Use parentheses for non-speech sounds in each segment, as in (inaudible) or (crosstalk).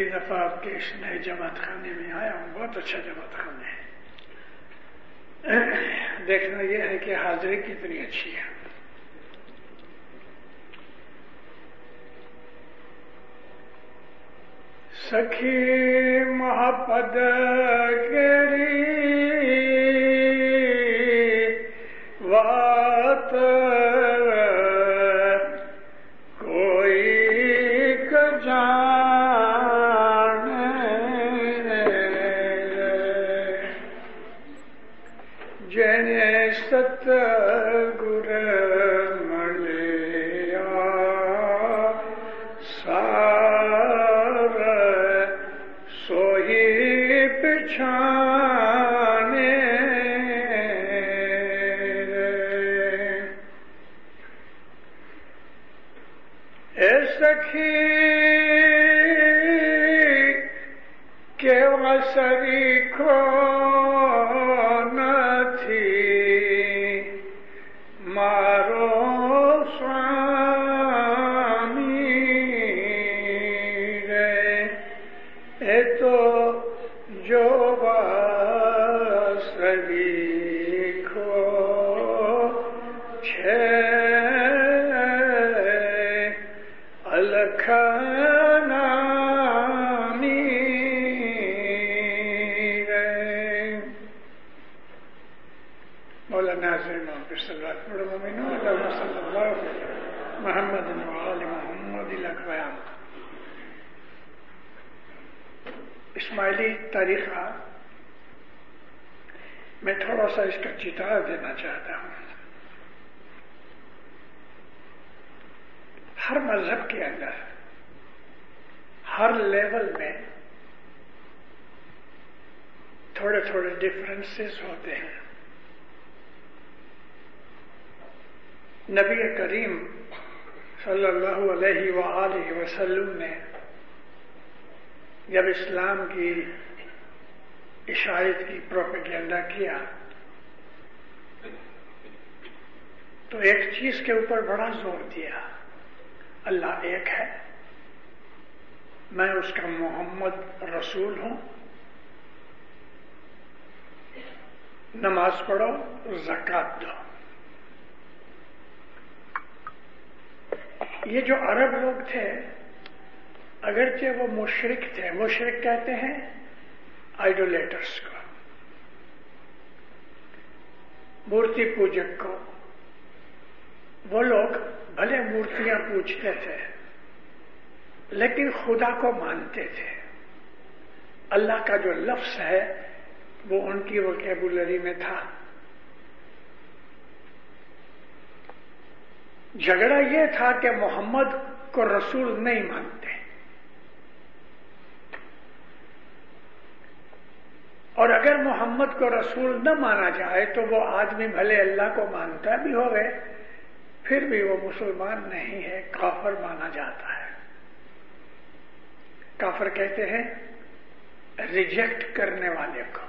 पहली दफ़ा आपके इस नए जमात खाने में आया हूँ बहुत अच्छा जमात खाने है देखना यह है कि हाजिरी कितनी अच्छी है सखी महापद केरी इस्माइली तारीखा मैं थोड़ा सा इसका चितार देना चाहता हूँ। हर मज़हब के अंदर, हर लेवल में थोड़े थोड़े डिफरेंसेस होते हैं। नबी करीम सल्लल्लाहु अलैहि वसल्लम ने जब इस्लाम की इशायत की प्रोपेगेंडा किया तो एक चीज़ के ऊपर बड़ा ज़ोर दिया, अल्लाह एक है। मैं उसका मोहम्मद रसूल हूँ। नमाज़ पढ़ो, जक़ात दो। ये जो अरब लोग थे अगरचे वो मुशरिक थे, मुशरिक कहते हैं आइडोलेटर्स को। मूर्ति पूजक को। वो लोग भले मूर्तियाँ पूजते थे, लेकिन खुदा को मानते थे। अल्लाह का जो लफ्स है, वो उनकी वोकेबुलरी में था। झगड़ा यह था कि मोहम्मद को रसूल नहीं मानते। और अगर मोहम्मद को रसूल न माना जाए तो वो आदमी भले अल्लाह को मानता भी हो गए फिर भी वो मुसलमान नहीं है, काफर माना जाता है। काफर कहते हैं रिजेक्ट करने वाले को,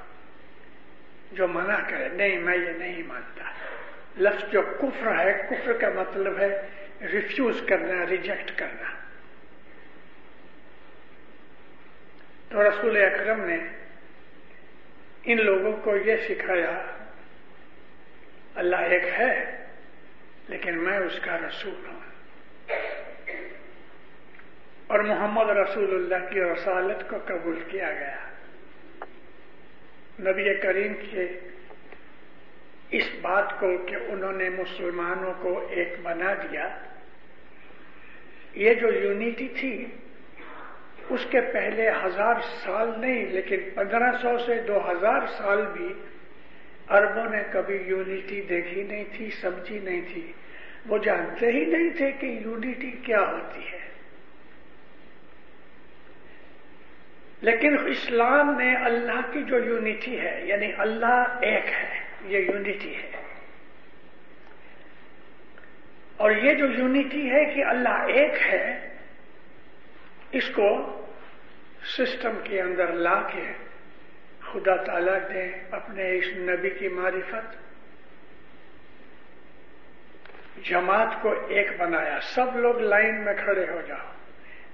जो मना करे, नहीं, मैं ये नहीं मानता। लफ्ज जो कुफ्र है, कुफ्र का मतलब है रिफ्यूज करना रिजेक्ट करना। तो रसूल अकरम ने इन लोगों को यह सिखाया, अल्लाह एक है, लेकिन मैं उसका रसूल हूँ। और मोहम्मद रसूलुल्लाह की रसालत को कबूल किया गया। नबी करीम के इस बात को कि उन्होंने मुसलमानों को एक बना दिया। ये जो यूनिटी थी उसके पहले हज़ार साल नहीं, लेकिन 1500 से 2000 साल भी अरबों ने कभी यूनिटी देखी नहीं थी, समझी नहीं थी। वो जानते ही नहीं थे कि यूनिटी क्या होती है। लेकिन इस्लाम में अल्लाह की जो यूनिटी है, यानी अल्लाह एक है, ये यूनिटी है। और ये जो यूनिटी है कि अल्लाह एक है, इसको सिस्टम के अंदर ला के खुदा ताला ने अपने इस नबी की मारिफत। जमात को एक बनाया। सब लोग लाइन में खड़े हो जाओ।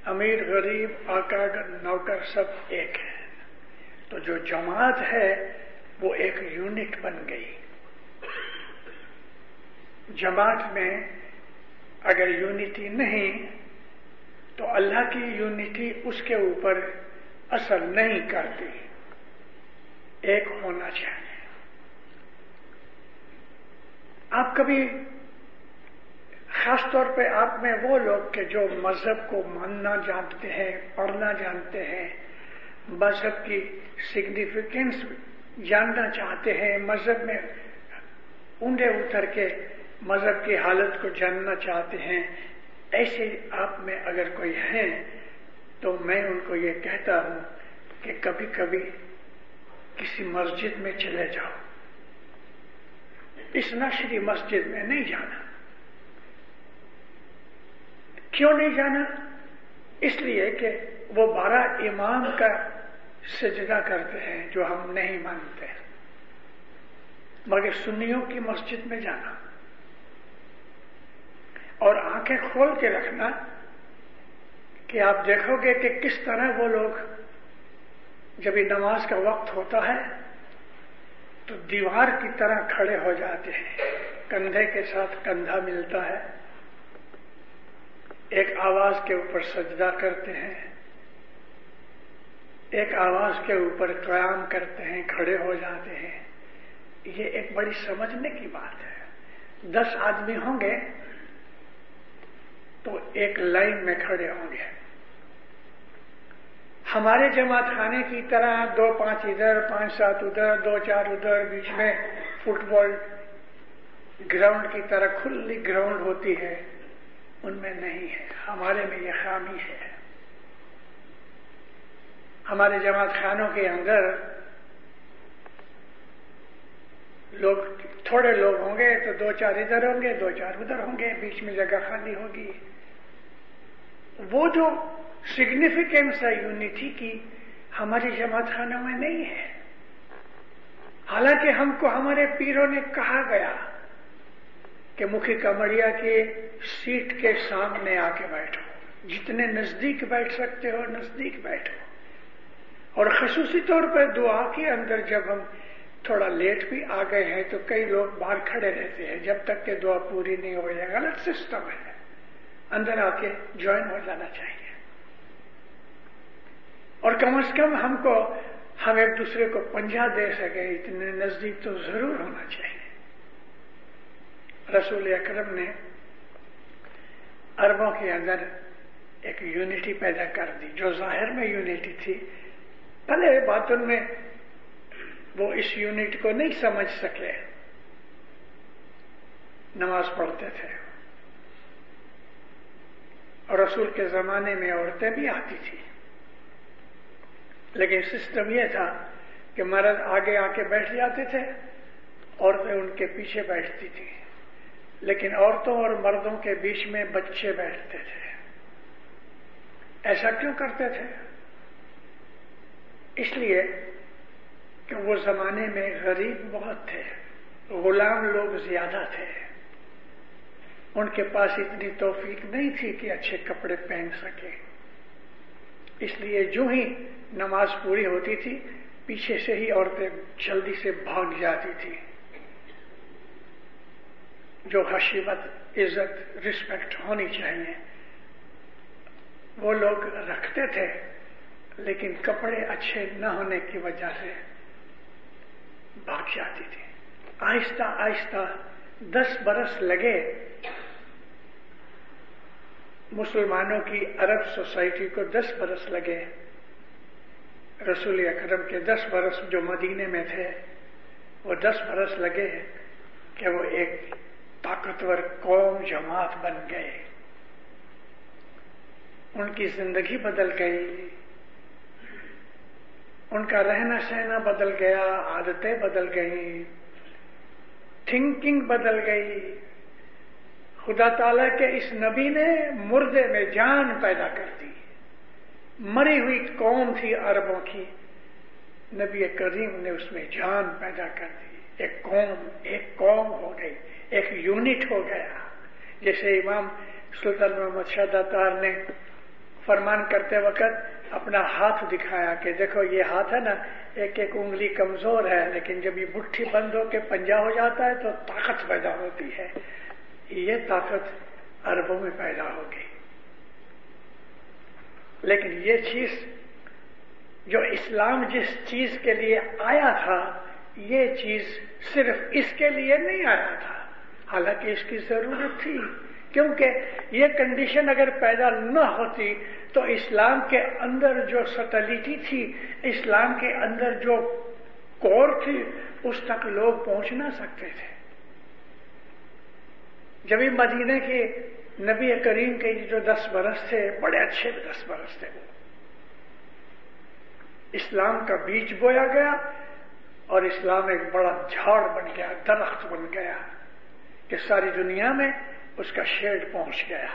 अमीर, गरीब, आका, नौकर सब एक है। तो जो जमात है, वो एक यूनिट बन गई। जमात में अगर यूनिटी नहीं तो अल्लाह की यूनिटी उसके ऊपर असर नहीं करती। एक होना चाहिए। आप कभी खासतौर पे आप में वो लोग के जो मज़हब को मानना जानते हैं, पढ़ना जानते हैं, मज़हब की सिग्निफिकेंस जानना चाहते हैं, मज़हब में ऊंडे उतर के मज़हब की हालत को जानना चाहते हैं ऐसे आप में अगर कोई है तो मैं उनको ये कहता हूँ कि कभी कभी किसी मस्जिद में चले जाओ। इस नशरी मस्जिद में नहीं जाना। क्यों नहीं जाना? इसलिए कि वो बारह इमाम का सजदा करते हैं, जो हम नहीं मानते। मगर सुन्नियों की मस्जिद में जाना। और आँखें खोल के रखना कि आप देखोगे कि किस तरह वो लोग जब ये नमाज़ का वक्त होता है तो दीवार की तरह खड़े हो जाते हैं। कंधे के साथ कंधा मिलता है। एक आवाज़ के ऊपर सजदा करते हैं। एक आवाज़ के ऊपर क्याम करते हैं, खड़े हो जाते हैं। ये एक बड़ी समझने की बात है। दस आदमी होंगे तो एक लाइन में खड़े होंगे। हमारे जमात खाने की तरह दो पाँच इधर, पाँच सात उधर, दो चार उधर, बीच में फुटबॉल ग्राउंड की तरह खुली ग्राउंड होती है, उनमें नहीं है। हमारे में यह खामी है। हमारे जमात खानों के अंदर लोग, थोड़े लोग होंगे तो दो चार इधर होंगे, दो चार उधर होंगे, बीच में जगह खाली होगी। वो जो सिग्निफिकेंस है यूनिटी की, हमारी जमात खानों में नहीं है। हालाँकि हमको हमारे पीरों ने कहा गया कि मुखी कमरिया के सीट के सामने आके बैठो। जितने नज़दीक बैठ सकते हो, नज़दीक बैठो। और खसूसी तौर पर दुआ के अंदर जब हम थोड़ा लेट भी आ गए हैं तो कई लोग बाहर खड़े रहते हैं। जब तक के दुआ पूरी नहीं हो जाए गलत सिस्टम है। अंदर आके ज्वाइन हो जाना चाहिए। और कम से कम हमको, हम एक दूसरे को पंजा दे सके, इतने नज़दीक तो ज़रूर होना चाहिए। रसूल अकरम ने अरबों के अंदर एक यूनिटी पैदा कर दी, जो ज़ाहिर में यूनिटी थी। भले बातों में वो इस यूनिट को नहीं समझ सके। नमाज़ पढ़ते थे। और रसूल के जमाने में औरतें भी आती थी। लेकिन सिस्टम यह था कि मर्द आगे आके बैठ जाते थे, औरतें उनके पीछे बैठती थी। लेकिन औरतों और मर्दों के बीच में बच्चे बैठते थे। ऐसा क्यों करते थे? इसलिए कि वो जमाने में गरीब बहुत थे, गुलाम लोग ज़्यादा थे। उनके पास इतनी तोफीक नहीं थी कि अच्छे कपड़े पहन सके। इसलिए जो ही नमाज़ पूरी होती थी, पीछे से ही औरतें जल्दी से भाग जाती थी। जो हशीमत इज़्ज़त, रिस्पेक्ट होनी चाहिए, वो लोग रखते थे, लेकिन कपड़े अच्छे न होने की वजह से भाग जाती थी। आहिस्ता आहिस्ता दस बरस लगे। मुसलमानों की अरब सोसाइटी को दस बरस लगे। रसूल अकरम के दस बरस जो मदीने में थे, वो दस बरस लगे कि वो एक ताकतवर कौम जमात बन गए। उनकी ज़िंदगी बदल गई। उनका रहना सहना बदल गया, आदतें बदल गई थिंकिंग बदल गई। खुदा ताला के इस नबी ने मुर्दे में जान पैदा कर दी। मरी हुई कौम थी अरबों की। नबी करीम ने उसमें जान पैदा कर दी। एक कौम एक कौम हो गई, एक यूनिट हो गया। जैसे इमाम सुल्तान मोहम्मद शाहदातार ने फरमान करते वक्त अपना हाथ दिखाया कि देखो ये हाथ है ना एक एक उंगली कमज़ोर है, लेकिन जब ये मुट्ठी बंद होकर पंजा हो जाता है तो ताकत पैदा होती है। ये ताकत अरबों में पैदा होगी। लेकिन ये चीज़ जो इस्लाम जिस चीज़ के लिए आया था, ये चीज़ सिर्फ़ इसके लिए नहीं आया था। हालाँकि इसकी ज़रूरत थी, क्योंकि ये कंडीशन अगर पैदा न होती तो इस्लाम के अंदर जो सटलिटी थी, इस्लाम के अंदर जो कोर थी, उस तक लोग पहुँच ना सकते थे। जब भी मदीने के नबी करीम के जो दस बरस थे, बड़े अच्छे दस बरस थे वो। इस्लाम का बीज बोया गया और इस्लाम एक बड़ा झाड़ बन गया, दरख्त बन गया कि सारी दुनिया में उसका शेड पहुँच गया।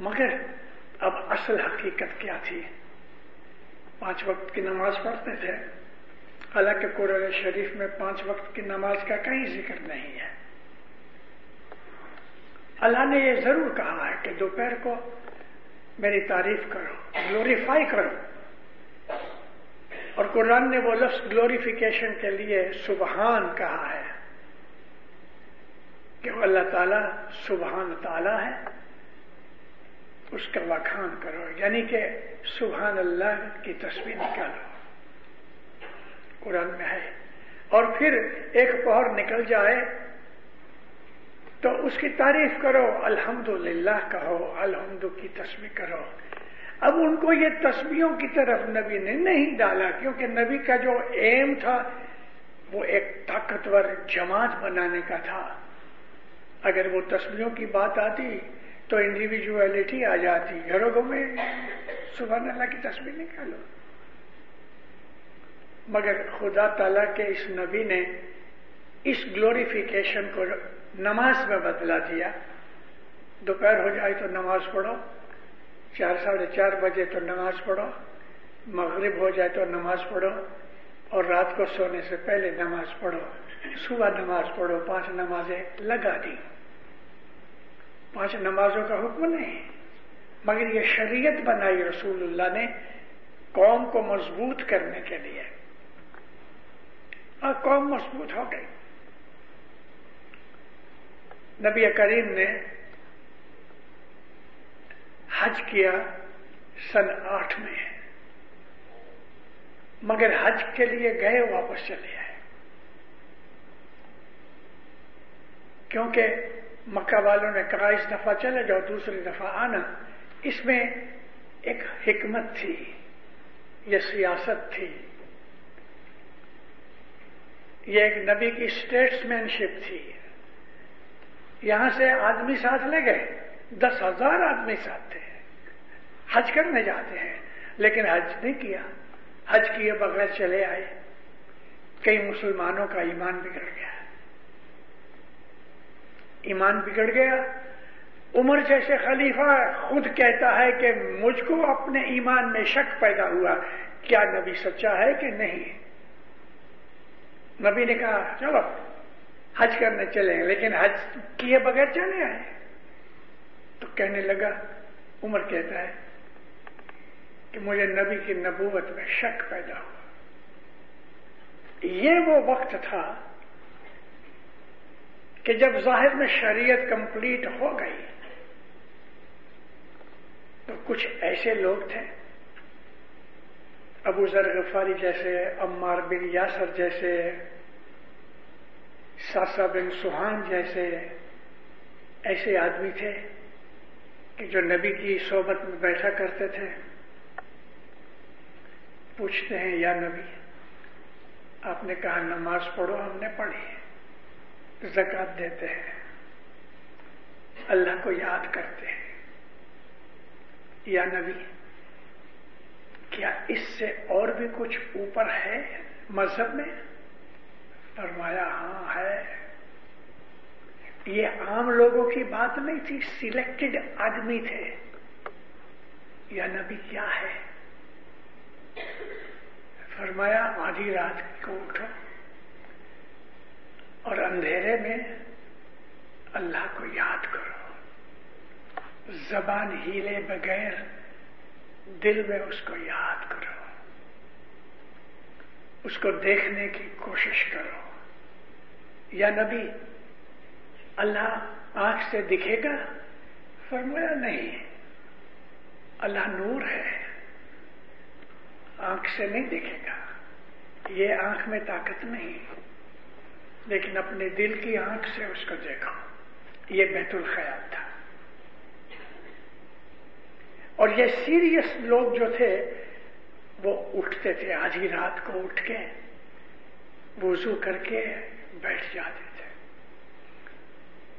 मगर अब असल हकीकत क्या थी? पाँच वक्त की नमाज़ पढ़ते थे। हालाँकि कुरान शरीफ में पाँच वक्त की नमाज़ का कहीं ज़िक्र नहीं है। अल्लाह ने यह ज़रूर कहा है कि दोपहर को मेरी तारीफ़ करो, ग्लोरीफाई करो। और कुरान ने वो लफ्ज ग्लोरिफिकेशन के लिए सुबहान कहा है कि अल्लाह ताला सुबहान ताला है। उसका वखान करो। यानी कि सुबहान अल्लाह की तस्वीर निकालो। कुरान में है। और फिर एक पहर निकल जाए तो उसकी तारीफ़ करो, अल्हम्दुलिल्लाह कहो, अल्हम्दु की तस्वीर करो। अब उनको ये तस्वीरों की तरफ़ नबी ने नहीं डाला, क्योंकि नबी का जो एम था, वो एक ताकतवर जमात बनाने का था। अगर वो तस्वीरों की बात आती तो इंडिविजुअलिटी आ जाती घरों में सुबह अल्लाह की तस्वीर निकालो। मगर खुदा तला के इस नबी ने इस ग्लोरिफिकेशन को नमाज़ में बदला दिया। दोपहर हो जाए तो नमाज़ पढ़ो। चार, साढ़े चार बजे तो नमाज़ पढ़ो। मगरिब हो जाए तो नमाज़ पढ़ो। और रात को सोने से पहले नमाज़ पढ़ो। सुबह नमाज़ पढ़ो, पाँच नमाजें लगा दी। पाँच नमाजों का हुक्म नहीं। मगर ये शरीयत बनाई रसूलुल्लाह ने कौम को मज़बूत करने के लिए। और कौम मज़बूत हो गई। नबी करीम ने हज किया सन आठ में। मगर हज के लिए गए, वापस चले आए। क्योंकि मक्का वालों ने कहा, इस दफ़ा चले जाओ, दूसरी दफ़ा आना। इसमें एक हिकमत थी यह सियासत थी। यह एक नबी की स्टेट्समैनशिप थी। यहाँ से आदमी साथ ले गए, दस हज़ार आदमी साथ थे। हज करने जाते हैं, लेकिन हज नहीं किया। हज किए बगैर चले आए। कई मुसलमानों का ईमान बिगड़ गया। ईमान बिगड़ गया। उमर जैसे खलीफा खुद कहता है कि मुझको अपने ईमान में शक पैदा हुआ। क्या नबी सच्चा है कि नहीं? नबी ने कहा, चलो, हज करने चले लेकिन हज किए बगैर चले आए। तो कहने लगा, उमर कहता है कि मुझे नबी की नबूवत में शक पैदा हुआ। ये वो वक्त था कि जब ज़ाहिर में शरीयत कंप्लीट हो गई तो कुछ ऐसे लोग थे, अबू जर गफारी जैसे, अम्मार बिन यासर जैसे, सासा बिन सुहान जैसे, ऐसे आदमी थे कि जो नबी की सोबत में बैठा करते थे। पूछते हैं, या नबी, आपने कहा नमाज़ पढ़ो, हमने पढ़ी जक़ात देते हैं। अल्लाह को याद करते हैं। या नबी, क्या इससे और भी कुछ ऊपर है मज़हब में? फरमाया, हाँ, है। ये आम लोगों की बात नहीं थी सिलेक्टेड आदमी थे। या नबी क्या है? फरमाया, आधी रात को उठो। अंधेरे में अल्लाह को याद करो। जबान हिले बगैर दिल में उसको याद करो। उसको देखने की कोशिश करो। या नबी, अल्लाह आँख से दिखेगा? फरमाया, नहीं, अल्लाह नूर है। आँख से नहीं दिखेगा। ये आँख में ताकत नहीं। लेकिन अपने दिल की आँख से उसको देखो। ये बैतुल ख्याल था। और ये सीरियस लोग जो थे, वो उठते थे। आधी रात को उठ के वज़ू करके बैठ जाते थे।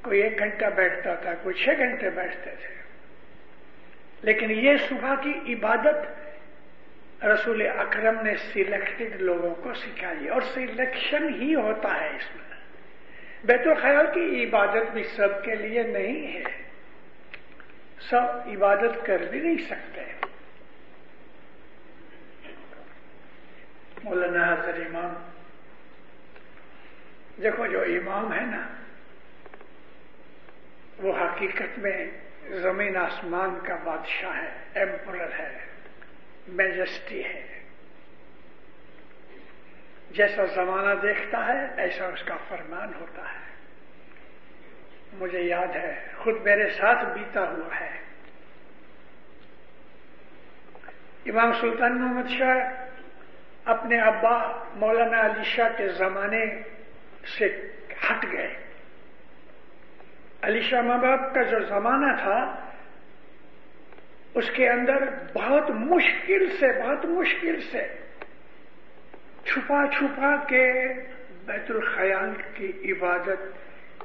कोई एक घंटा बैठता था, कोई छह घंटे बैठते थे। लेकिन ये सुबह की इबादत रसूल अकरम ने सिलेक्टेड लोगों को सिखाई और सिलेक्शन ही होता है इसमें। बेतो ख्याल की इबादत भी सबके लिए नहीं है। सब इबादत कर भी नहीं सकते। मौलाना हजर इमाम, देखो जो इमाम है ना, वो हकीकत में ज़मीन आसमान का बादशाह है एम्पर है। मेजेस्टी है। जैसा जमाना देखता है, ऐसा उसका फरमान होता है। मुझे याद है, खुद मेरे साथ बीता हुआ है। इमाम सुल्तान मोहम्मद शाह अपने अब्बा मौलाना अली शाह के जमाने से हट गए। अली शाह माँ बाप का जो जमाना था उसके अंदर बहुत मुश्किल से, बहुत मुश्किल से छुपा छुपा के बैतुल ख्याल की इबादत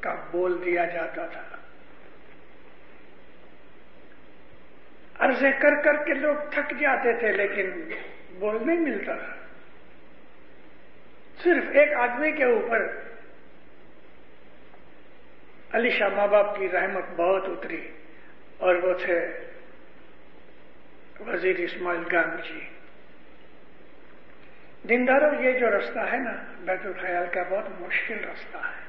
का बोल दिया जाता था। अर्जे कर कर के लोग थक जाते थे, लेकिन बोल नहीं मिलता था। सिर्फ़ एक आदमी के ऊपर अली शाह माँ बाप की रहमत बहुत उतरी और वो थे वज़ीर इस्माइल गांधी जी दिनदारों ये जो रास्ता है ना, बैतुल ख्याल का बहुत मुश्किल रास्ता है।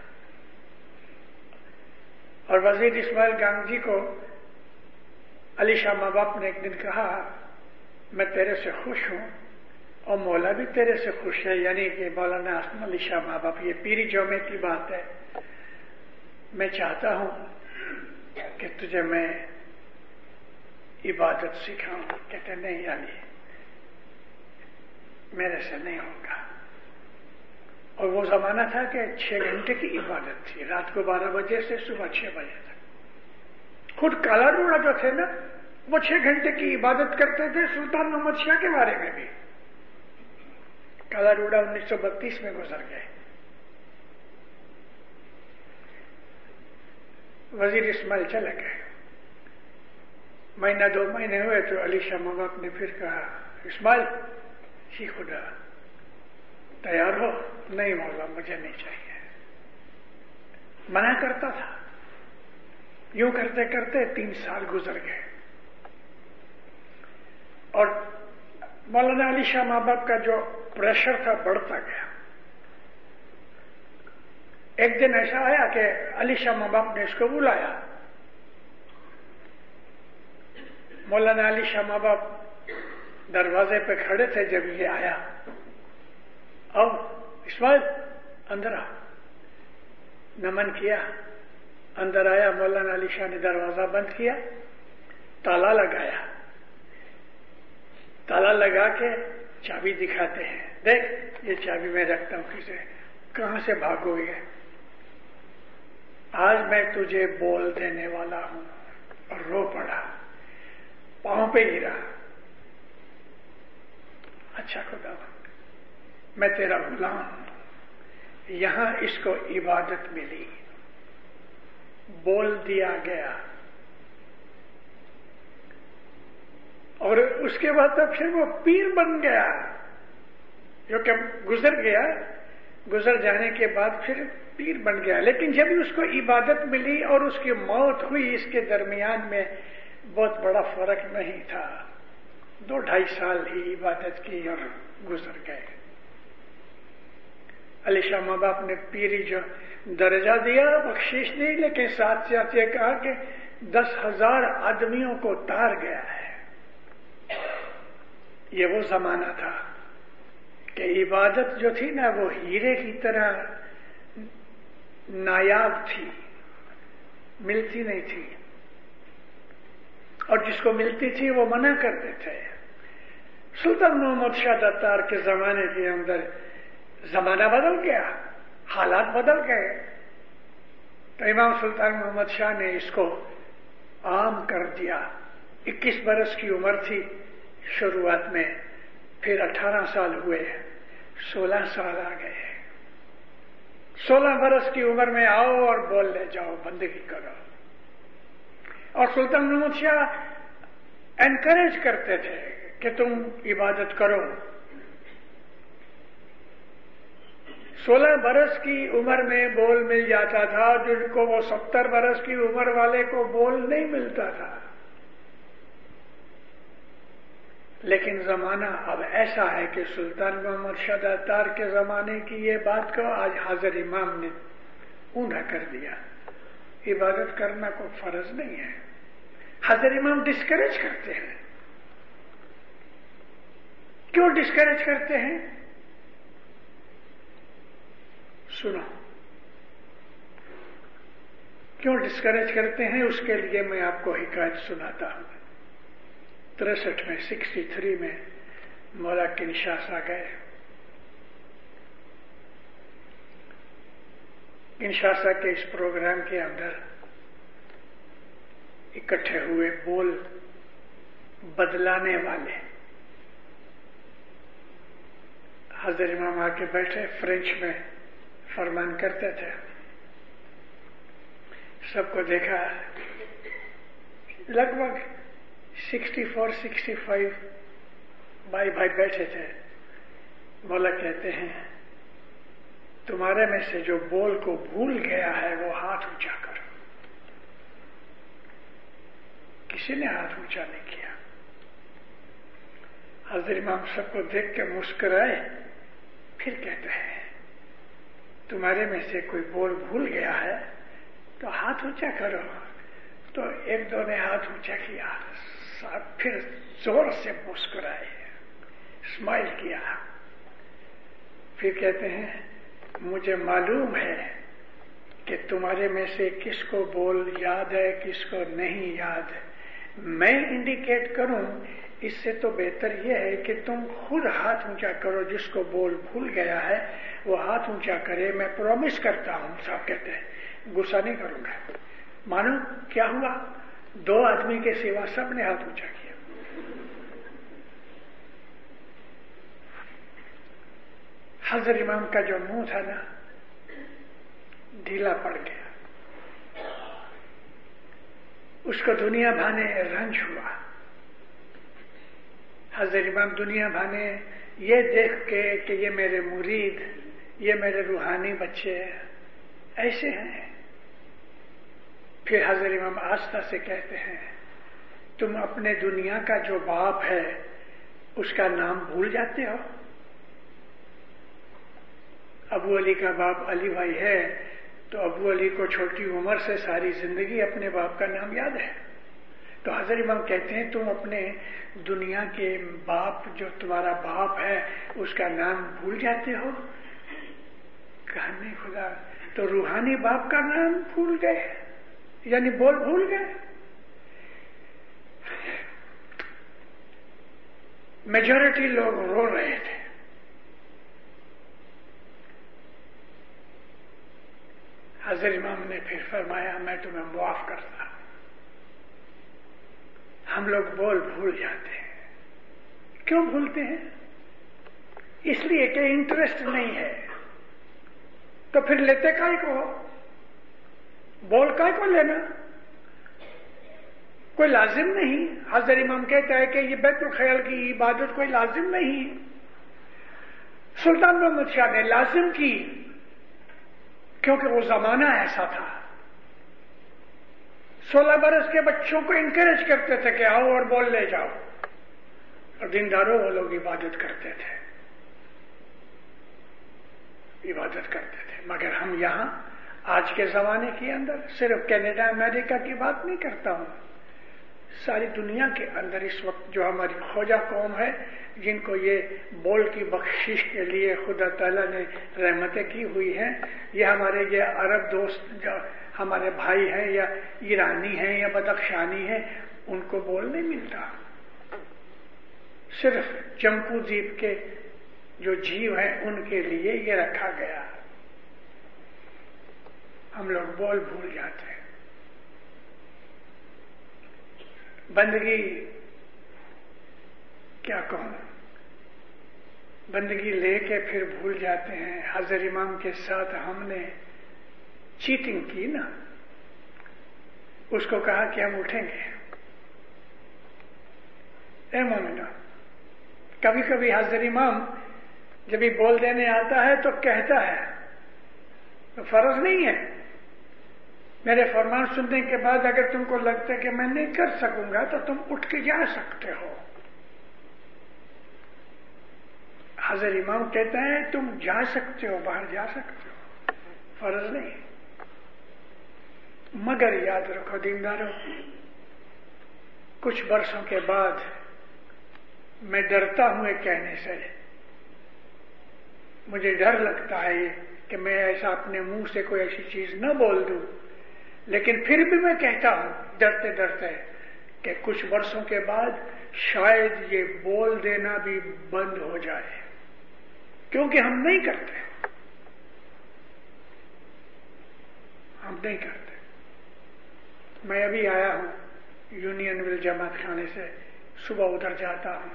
और वज़ीर इस्माइल गांधी को अली शाह माँ बाप ने एक दिन कहा, मैं तेरे से खुश हूँ और मौला भी तेरे से खुश है। यानी कि मौलाना आसम अली शाह माँ बाप, ये पीरी जोमे की बात है। मैं चाहता हूँ कि तुझे मैं इबादत सिखाऊं कहते, नहीं यानी मेरे से नहीं होगा। और वो जमाना था कि छह घंटे की इबादत थी। रात को बारह बजे से सुबह छह बजे तक। खुद काला रूड़ा जो थे ना, वो छह घंटे की इबादत करते थे सुल्तान मोहम्मद शाह के बारे में भी। काला रूड़ा उन्नीस सौ बत्तीस में गुजर गए। वज़ीर इस्माइल चले गए। महीना, दो महीने हुए तो अली शाह माँ बाप ने फिर कहा, इस्माइल शी खुदा तैयार हो? नहीं मौला, मुझे नहीं चाहिए। मना करता था। यूँ करते करते तीन साल गुजर गए। और मौलाना अली शाह माँ बाप का जो प्रेशर था, बढ़ता गया। एक दिन ऐसा आया कि अली शाह माँ बाप ने इसको बुलाया। मौलाना अली शाह बाप दरवाजे पे खड़े थे जब ये आया। अब इस्माइल अंदर आ। नमन किया। अंदर आया मौलाना अली शाह ने दरवाज़ा बंद किया, ताला लगाया। ताला लगा के चाबी दिखाते हैं। देख, ये चाबी मैं रखता हूँ किसे? कहाँ से भागोगे आज मैं तुझे बोल देने वाला हूँ। और रो पड़ा। पाँव पे गिरा। अच्छा खुदा, मैं तेरा गुलाम यहाँ इसको इबादत मिली। बोल दिया गया। और उसके बाद तो फिर वो पीर बन गया। जो कि गुजर गया, गुजर जाने के बाद फिर पीर बन गया। लेकिन जब उसको इबादत मिली और उसकी मौत हुई, इसके दरमियान में बहुत बड़ा फ़र्क नहीं था। दो ढाई साल ही इबादत की और गुजर गए। अली शाह माँ बाप ने पीरी जो दर्जा दिया, बख्शीश नहीं लेकिन साथ साथ ये कहा कि दस हज़ार आदमियों को तार गया है। ये वो जमाना था कि इबादत जो थी ना, वो हीरे की तरह नायाब थी, मिलती नहीं थी। और जिसको मिलती थी वो मना करते थे। सुल्तान मोहम्मद शाह दत्तार के जमाने के अंदर जमाना बदल गया, हालात बदल गए। तो इमाम सुल्तान मोहम्मद शाह ने इसको आम कर दिया। 21 बरस की उम्र थी, शुरुआत में फिर 18 साल हुए 16 साल आ गए। 16 बरस की उम्र में आओ और बोल ले जाओ, बंदगी करो। और सुल्तान मोहम्मद शाह एनकरेज करते थे कि तुम इबादत करो। सोलह बरस की उम्र में बोल मिल जाता था, जिनको वो सत्तर बरस की उम्र वाले को बोल नहीं मिलता था। लेकिन जमाना अब ऐसा है कि सुल्तान मोहम्मद शदातार के जमाने की ये बात को आज हाजिर इमाम ने ऊंधा कर दिया। इबादत करना कोई फ़र्ज़ नहीं है। हजर इमाम डिस्करेज करते हैं। क्यों डिस्करेज करते हैं? सुनो। क्यों डिस्करेज करते हैं? उसके लिए मैं आपको हिकायत सुनाता हूँ। तिरसठ में, सिक्सटी थ्री में मौला किनशास आ गए। किनशासा के इस प्रोग्राम के अंदर इकट्ठे हुए बोल बदलाने वाले हजर इमाम आके बैठे फ्रेंच में फरमान करते थे। सबको देखा। लगभग 64, 65 भाई भाई बैठे थे। बोला कहते हैं तुम्हारे में से जो बोल को भूल गया है, वो हाथ ऊँचा करो। किसी ने हाथ ऊँचा नहीं किया। हजर इमाम सबको देख के मुस्कुराए, फिर कहते हैं, तुम्हारे में से कोई बोल भूल गया है तो हाथ ऊँचा करो। तो एक दो ने हाथ ऊँचा किया फिर ज़ोर से मुस्कुराए स्माइल किया। फिर कहते हैं मुझे मालूम है कि तुम्हारे में से किसको बोल याद है, किसको नहीं याद। है मैं इंडिकेट करूँ, इससे तो बेहतर यह है कि तुम खुद हाथ ऊँचा करो, जिसको बोल भूल गया है, वो हाथ ऊँचा करे। मैं प्रॉमिस करता हूँ, साहब कहते हैं। गुस्सा नहीं करूँगा। मानो क्या हुआ? दो आदमी के सिवा सबने हाथ ऊँचा किया। हजर इमाम का जो मुँह था ना, ढीला पड़ गया। उसको दुनिया भाने रंज हुआ। हजर इमाम दुनिया भाने ये देख के कि ये मेरे मुरीद, ये मेरे रूहानी बच्चे ऐसे हैं। फिर हजर इमाम आस्था से कहते हैं, तुम अपने दुनिया का जो बाप है, उसका नाम भूल जाते हो? अबू अली का बाप अली भाई है तो अबू अली को छोटी उम्र से सारी ज़िंदगी अपने बाप का नाम याद है। तो हजर इमाम कहते हैं, तुम अपने दुनिया के बाप, जो तुम्हारा बाप है, उसका नाम भूल जाते हो? कहा, नहीं खुदा तो रूहानी बाप का नाम भूल गए, यानी बोल भूल गए। मेजोरिटी लोग रो रहे थे। हजर इमाम ने फिर फरमाया, मैं तुम्हें मुआफ करता हम लोग बोल भूल जाते हैं। क्यों भूलते हैं? इसलिए कि इंटरेस्ट नहीं है। तो फिर लेते काय को बोल काय को लेना? कोई लाजिम नहीं। हजर इमाम कहता है कि ये बैतुल ख्याल की इबादत कोई लाजिम नहीं सुल्तान मोहम्मद शाह ने लाजिम की। क्योंकि वो जमाना ऐसा था। सोलह बरस के बच्चों को इंकरेज करते थे कि आओ और बोल ले जाओ। और दिनदारों वो लोग इबादत करते थे। इबादत करते थे। मगर हम यहाँ आज के जमाने के अंदर सिर्फ़ कनाडा, अमेरिका की बात नहीं करता हूँ। सारी दुनिया के अंदर इस वक्त जो हमारी खोजा कौम है, जिनको ये बोल की बख्शिश के लिए खुदा तला ने रहमतें की हुई हैं, ये हमारे ये अरब दोस्त जो हमारे भाई हैं या ईरानी हैं या बदख्शानी हैं, उनको बोल नहीं मिलता। सिर्फ़ जम्पू द्वीप के जो जीव हैं, उनके लिए ये रखा गया। हम लोग बोल भूल जाते हैं। बंदगी, क्या कहूँ? बंदगी लेके फिर भूल जाते हैं। हजर इमाम के साथ हमने चीटिंग की ना? उसको कहा कि हम उठेंगे। ए मोमिनो कभी कभी हजर इमाम जब भी बोल देने आता है तो कहता है तो फ़र्ज़ नहीं है। मेरे फरमान सुनने के बाद अगर तुमको लगता है कि मैं नहीं कर सकूँगा तो तुम उठ के जा सकते हो। हजर इमाम कहते हैं, तुम जा सकते हो, बाहर जा सकते हो। फ़र्ज़ नहीं मगर याद रखो दीनदारों, कुछ वर्षों के बाद मैं डरता हूँ एक कहने से। मुझे डर लगता है कि मैं ऐसा अपने मुँह से कोई ऐसी चीज़ न बोल दूँ। लेकिन फिर भी मैं कहता हूँ, डरते डरते, कि कुछ वर्षों के बाद शायद ये बोल देना भी बंद हो जाए। क्योंकि हम नहीं करते। हम नहीं करते। मैं अभी आया हूँ, यूनियन विल जमात खाने से, सुबह उधर जाता हूँ।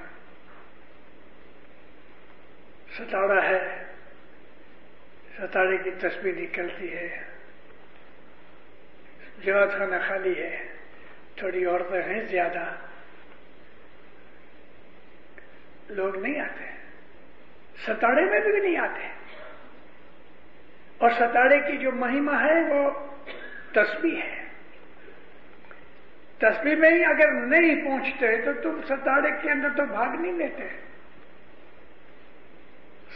सताड़ा है। सताड़े की तस्वीर निकलती है। जमात खाना खाली है, थोड़ी औरतें हैं ज़्यादा। लोग नहीं आते। सताड़े में भी नहीं आते। और सताड़े की जो महिमा है, वो तस्बी है। तस्बी में ही अगर नहीं पहुँचते तो तुम सताड़े के अंदर तो भाग नहीं लेते।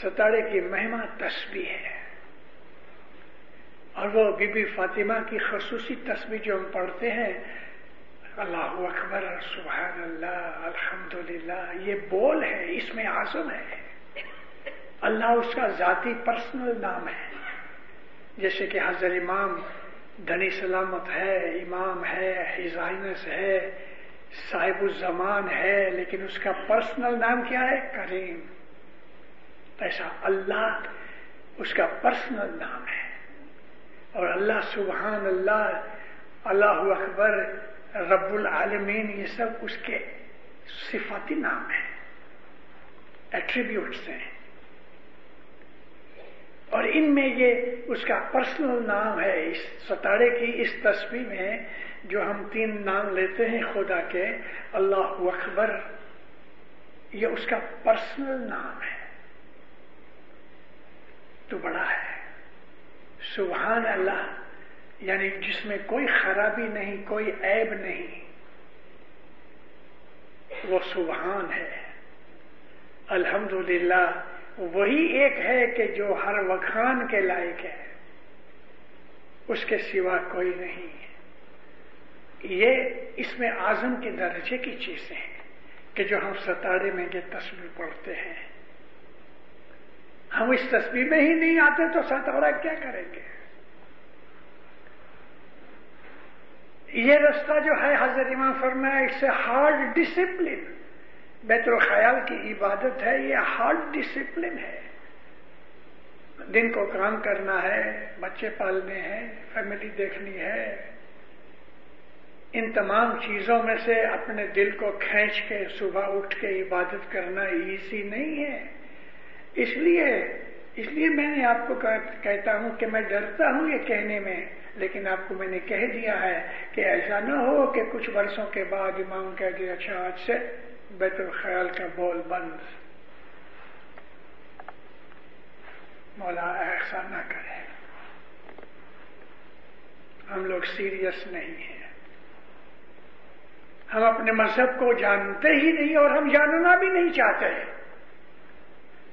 सताड़े की महिमा तस्बी है। और वो बीबी फातिमा की खसूसी तस्वीर जो हम पढ़ते हैं, अल्लाह अकबर सुबह अल्लाह अल्हम्दुलिल्लाह, ये बोल है, इसमें आज़म है। अल्लाह उसका जाति पर्सनल नाम है। जैसे कि हजर इमाम, धनी सलामत है, इमाम है हिजाइनस है साहिब जमान है, लेकिन उसका पर्सनल नाम क्या है? करीम। ऐसा अल्लाह, उसका पर्सनल नाम है। और अल्लाह सुबहान अल्लाह अल्लाह अकबर, रब्बुल आलमीन, ये सब उसके सिफाती नाम है एट्रीब्यूट्स हैं। और इनमें ये उसका पर्सनल नाम है, इस सतारे की इस तस्वीर में जो हम तीन नाम लेते हैं खुदा के, अल्लाह अकबर, ये उसका पर्सनल नाम है। तो बड़ा है। सुबहान अल्लाह यानी जिसमें कोई खराबी नहीं, कोई ऐब नहीं, वो सुबहान है। अल्हम्दुलिल्लाह, वही एक है कि जो हर वखान के लायक है, उसके सिवा कोई नहीं है। ये इसमें आज़म के दर्जे की चीज़ें हैं कि जो हम सतारे में ये तस्वीर पढ़ते हैं। हम इस तस्वीर में ही नहीं आते तो सताड़ा क्या करेंगे? ये रास्ता जो है हज़रत इमाम फरमाया इट्स ए हार्ड डिसिप्लिन बैतुल ख्याल की इबादत है, ये हार्ड डिसिप्लिन है। दिन को काम करना है, बच्चे पालने हैं फैमिली देखनी है। इन तमाम चीज़ों में से अपने दिल को खींच के सुबह उठ के इबादत करना इजी नहीं है। इसलिए इसलिए मैंने आपको कहता हूँ कि मैं डरता हूँ ये कहने में, लेकिन आपको मैंने कह दिया है कि ऐसा न हो कि कुछ वर्षों के बाद इमाम कह दिया अच्छा आज से बैतुल ख्याल का बोल बंद। मौला ऐसा न करे। हम लोग सीरियस नहीं हैं। हम अपने मज़हब को जानते ही नहीं और हम जानना भी नहीं चाहते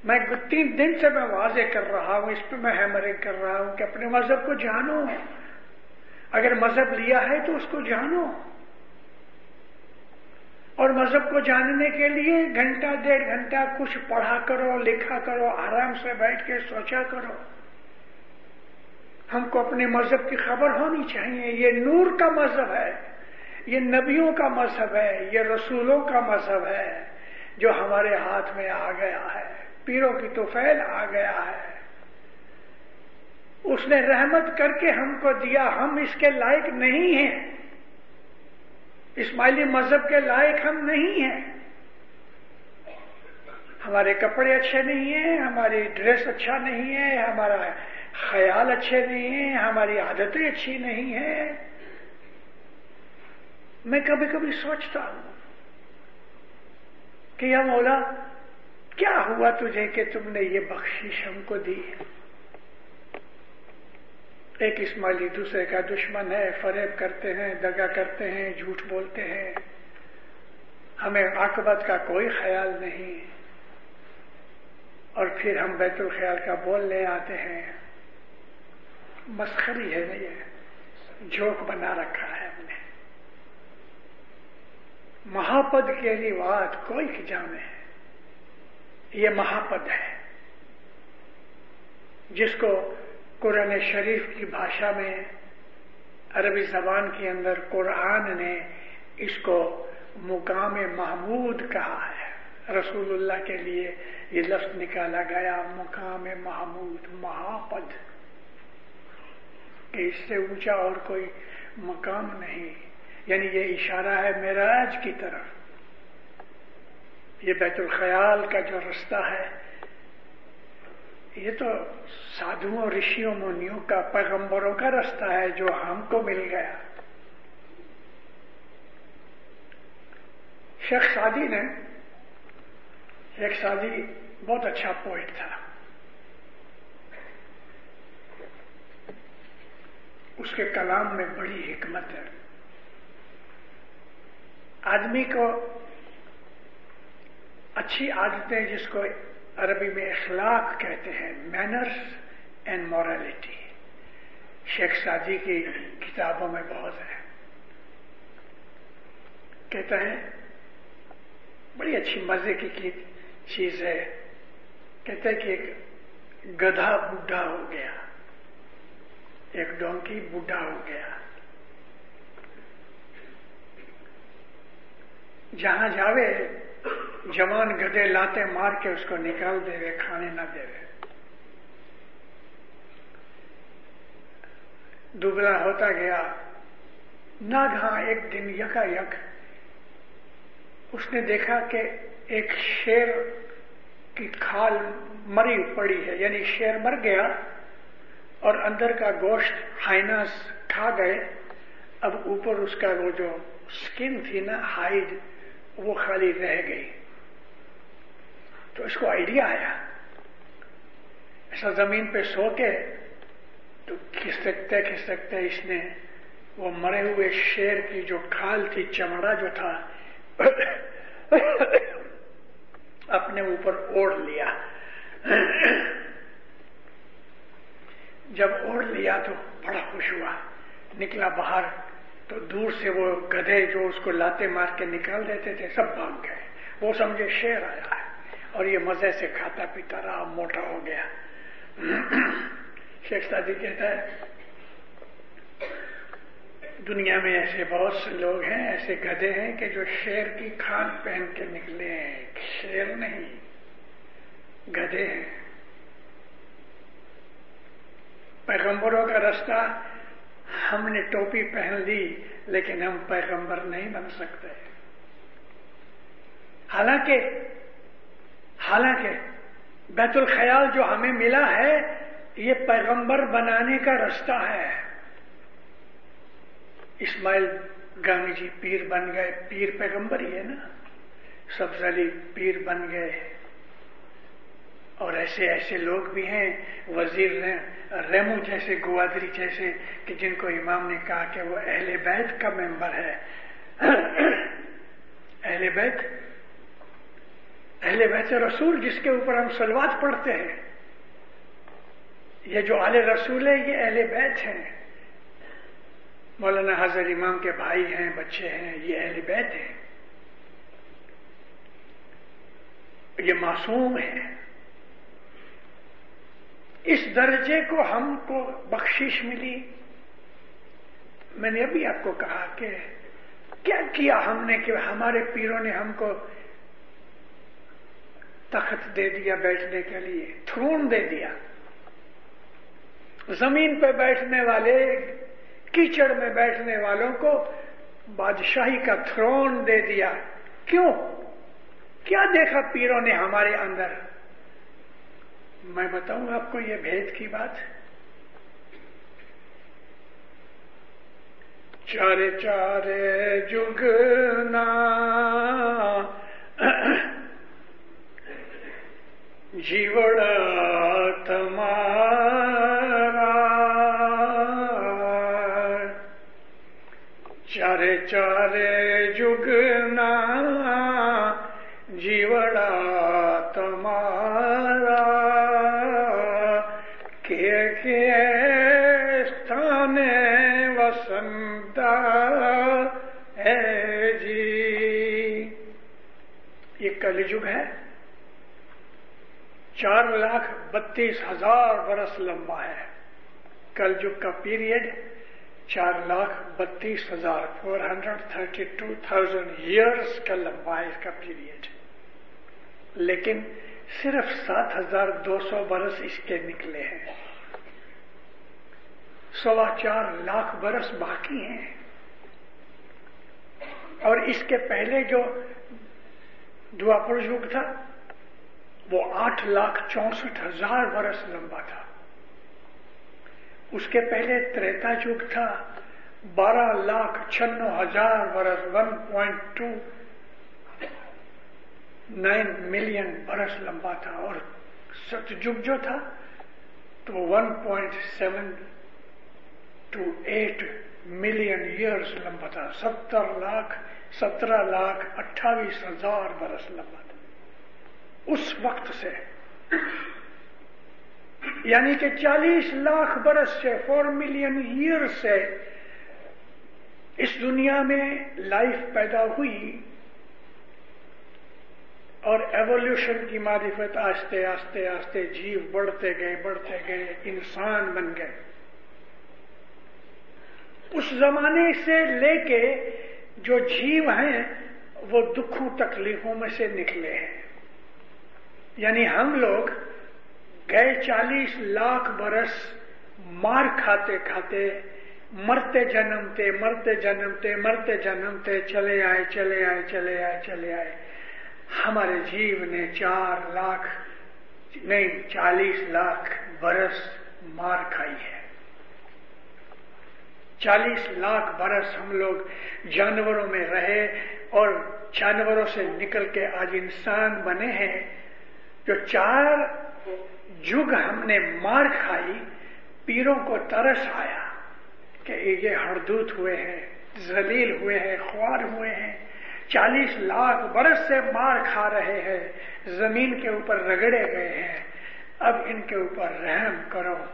मैं तीन दिन से मैं वाजे कर रहा हूँ, इस पर मैं हैमरिंग कर रहा हूँ कि अपने मज़हब को जानो। अगर मज़हब लिया है तो उसको जानो। और मज़हब को जानने के लिए घंटा, डेढ़ घंटा कुछ पढ़ा करो, लिखा करो, आराम से बैठ के सोचा करो। हमको अपने मज़हब की खबर होनी चाहिए। ये नूर का मज़हब है, ये नबियों का मज़हब है, ये रसूलों का मज़हब है, जो हमारे हाथ में आ गया है। पीरों की तोफैल आ गया है। उसने रहमत करके हमको दिया, हम इसके लायक नहीं हैं। इस्माइली मज़हब के लायक हम नहीं हैं। हमारे कपड़े अच्छे नहीं हैं, हमारी ड्रेस अच्छा नहीं है, हमारा ख्याल अच्छे नहीं है, हमारी आदतें अच्छी नहीं है। मैं कभी कभी सोचता हूँ कि यह मौला क्या हुआ तुझे कि तुमने ये बख्शिश हमको दी? एक इस्माइली दूसरे का दुश्मन है, फरेब करते हैं, दगा करते हैं, झूठ बोलते हैं। हमें आकबत का कोई ख्याल नहीं। और फिर हम बैतुल ख्याल का बोल ले आते हैं। मस्खरी है ना ये। जोक बना रखा है हमने। महापद के लिए बात कोई जाने। ये महापद है, जिसको कुरान शरीफ की भाषा में अरबी जबान के अंदर कुरान ने इसको मुकाम महमूद कहा है। रसूलुल्लाह के लिए ये लफ्ज निकाला गया, मुकाम महमूद, महापद। कि इससे ऊँचा और कोई मकाम नहीं। यानी ये इशारा है मेराज की तरफ़। ये बैतुल ख्याल का जो रास्ता है, ये तो साधुओं, ऋषियों, मुनियों का, पैगंबरों का रास्ता है जो हमको मिल गया। शेख सादी ने, शेख सादी बहुत अच्छा पोइट था। उसके कलाम में बड़ी हिकमत है। आदमी को अच्छी आदतें जिसको अरबी में अखलाक कहते हैं मैनर्स एंड मॉरलिटी शेख सादी की किताबों में बहुत है। कहते हैं, बड़ी अच्छी मज़े की चीज़ है। कहते हैं कि एक गधा बूढ़ा हो गया। एक डोंकी बूढ़ा हो गया। जहाँ जावे जवान गधे लाते मार के उसको निकाल देवे, खाने ना देवे। दुबला होता गया। नागहा एक दिन यकायक उसने देखा कि एक शेर की खाल मरी पड़ी है, यानी शेर मर गया और अंदर का गोश्त हाइनास खा गए। अब ऊपर उसका वो जो स्किन थी ना हाइड वो खाली रह गई। तो इसको आइडिया आया। ऐसा ज़मीन पे सो के तो खिसकते खिसकते इसने वो मरे हुए शेर की जो खाल थी, चमड़ा जो था, अपने ऊपर ओढ़ लिया। जब ओढ़ लिया तो बड़ा खुश हुआ। निकला बाहर तो दूर से वो गधे जो उसको लाते मार के निकाल देते थे, सब भाग गए। वो समझे शेर आया है। और ये मज़े से खाता पीता रहा, मोटा हो गया। (clears throat) शेख सादी कहता है, दुनिया में ऐसे बहुत से लोग हैं, ऐसे गधे हैं कि जो शेर की खान पहन के निकले हैं। शेर नहीं, गधे हैं। पैगंबरों का रास्ता हमने टोपी पहन ली, लेकिन हम पैगंबर नहीं बन सकते। हालाँकि हालाँकि, बैतुल ख्याल जो हमें मिला है, ये पैगंबर बनाने का रास्ता है। इस्माइल गांधी जी पीर बन गए। पीर पैगंबर ही है ना? अली पीर बन गए। और ऐसे ऐसे लोग भी हैं, वज़ीर रेमू जैसे गुआदरी जैसे, कि जिनको इमाम ने कहा कि वो अहले बैत का मेंबर है। अहले बैत अहले बैत रसूल जिसके ऊपर हम सलवात पढ़ते हैं। ये जो आले रसूल है, ये अहले बैत हैं। मौलाना हजर इमाम के भाई हैं, बच्चे हैं, ये अहले बैत हैं। ये मासूम है। इस दर्जे को हमको बख्शिश मिली। मैंने अभी आपको कहा कि क्या किया हमने कि हमारे पीरों ने हमको तख्त दे दिया बैठने के लिए, थ्रोन दे दिया। ज़मीन पर बैठने वाले, कीचड़ में बैठने वालों को बादशाही का थ्रोन दे दिया। क्यों? क्या देखा पीरों ने हमारे अंदर? मैं बताऊँ आपको ये भेद की बात। चारे चारे जुगना जीवड़ ये कलयुग है? चार लाख बत्तीस हज़ार बरस लंबा है। कल युग का पीरियड चार लाख बत्तीस हज़ार four hundred thirty two thousand years का लंबा है इसका पीरियड। लेकिन सिर्फ़ सात हज़ार दो सौ बरस इसके निकले हैं। सवा चार लाख बरस बाकी हैं। और इसके पहले जो द्वापर युग था। वो आठ लाख चौसठ हज़ार वर्ष लंबा था। उसके पहले त्रेता युग था, बारह लाख छन्नो हज़ार वर्ष one point two nine million बरस लंबा था और सतयुग जो था तो one point seven two eight million years लंबा था। सत्तर लाख सत्रह लाख अट्ठाईस हज़ार बरस लंबा उस वक्त से, यानी कि 40 लाख बरस से फोर मिलियन ईयर से, इस दुनिया में लाइफ पैदा हुई और एवोल्यूशन की मारिफत आस्ते आस्ते आस्ते जीव बढ़ते गए बढ़ते गए, इंसान बन गए। उस जमाने से लेके जो जीव हैं, वो दुखों तकलीफों में से निकले हैं। यानी हम लोग गए चालीस लाख बरस मार खाते खाते, मरते जन्मते मरते जन्मते मरते जन्मते, चले आए चले आए चले आए चले आए। हमारे जीव ने चार लाख, नहीं, चालीस लाख बरस मार खाई है। चालीस लाख बरस हम लोग जानवरों में रहे और जानवरों से निकल के आज इंसान बने हैं। जो चार युग हमने मार खाई, पीरों को तरस आया कि ये हरदूत हुए हैं, जलील हुए हैं, ख्वार हुए हैं। चालीस लाख बरस से मार खा रहे हैं, ज़मीन के ऊपर रगड़े गए हैं। अब इनके ऊपर रहम करो,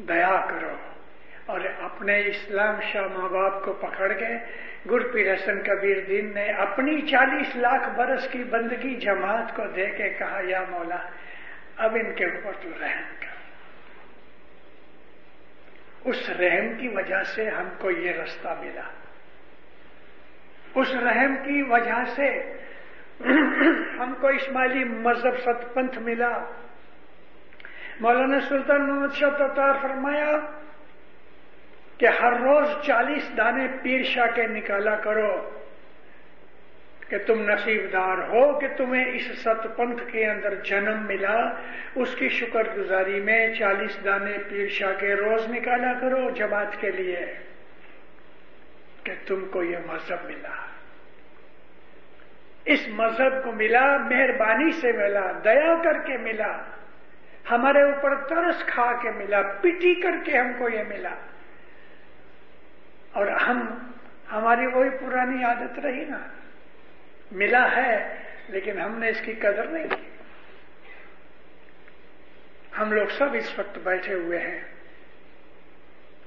दया करो। और अपने इस्लाम शाह माँ बाप को पकड़ के गुरपीर हसन कबीर दीन ने अपनी चालीस लाख बरस की बंदगी जमात को दे के कहा, या मौला, अब इनके ऊपर तो रहम कर। उस रहम की वजह से हमको ये रास्ता मिला। उस रहम की वजह से (clears throat) हमको इस्माइली मज़हब सतपंथ मिला। मौलाना सुल्तान मोहम्मद शाह फरमाया कि हर रोज चालीस दाने पीर शाह के निकाला करो, कि तुम नसीबदार हो, कि तुम्हें इस सतपंथ के अंदर जन्म मिला। उसकी शुक्रगुजारी में चालीस दाने पीर शाह के रोज निकाला करो जमात के लिए, कि तुमको यह मज़हब मिला। इस मज़हब को मिला, मेहरबानी से मिला, दया करके मिला, हमारे ऊपर तरस खा के मिला, पिटी करके हमको यह मिला। और हम, हमारी वही पुरानी आदत रही ना। मिला है, लेकिन हमने इसकी कदर नहीं की। हम लोग सब इस वक्त बैठे हुए हैं।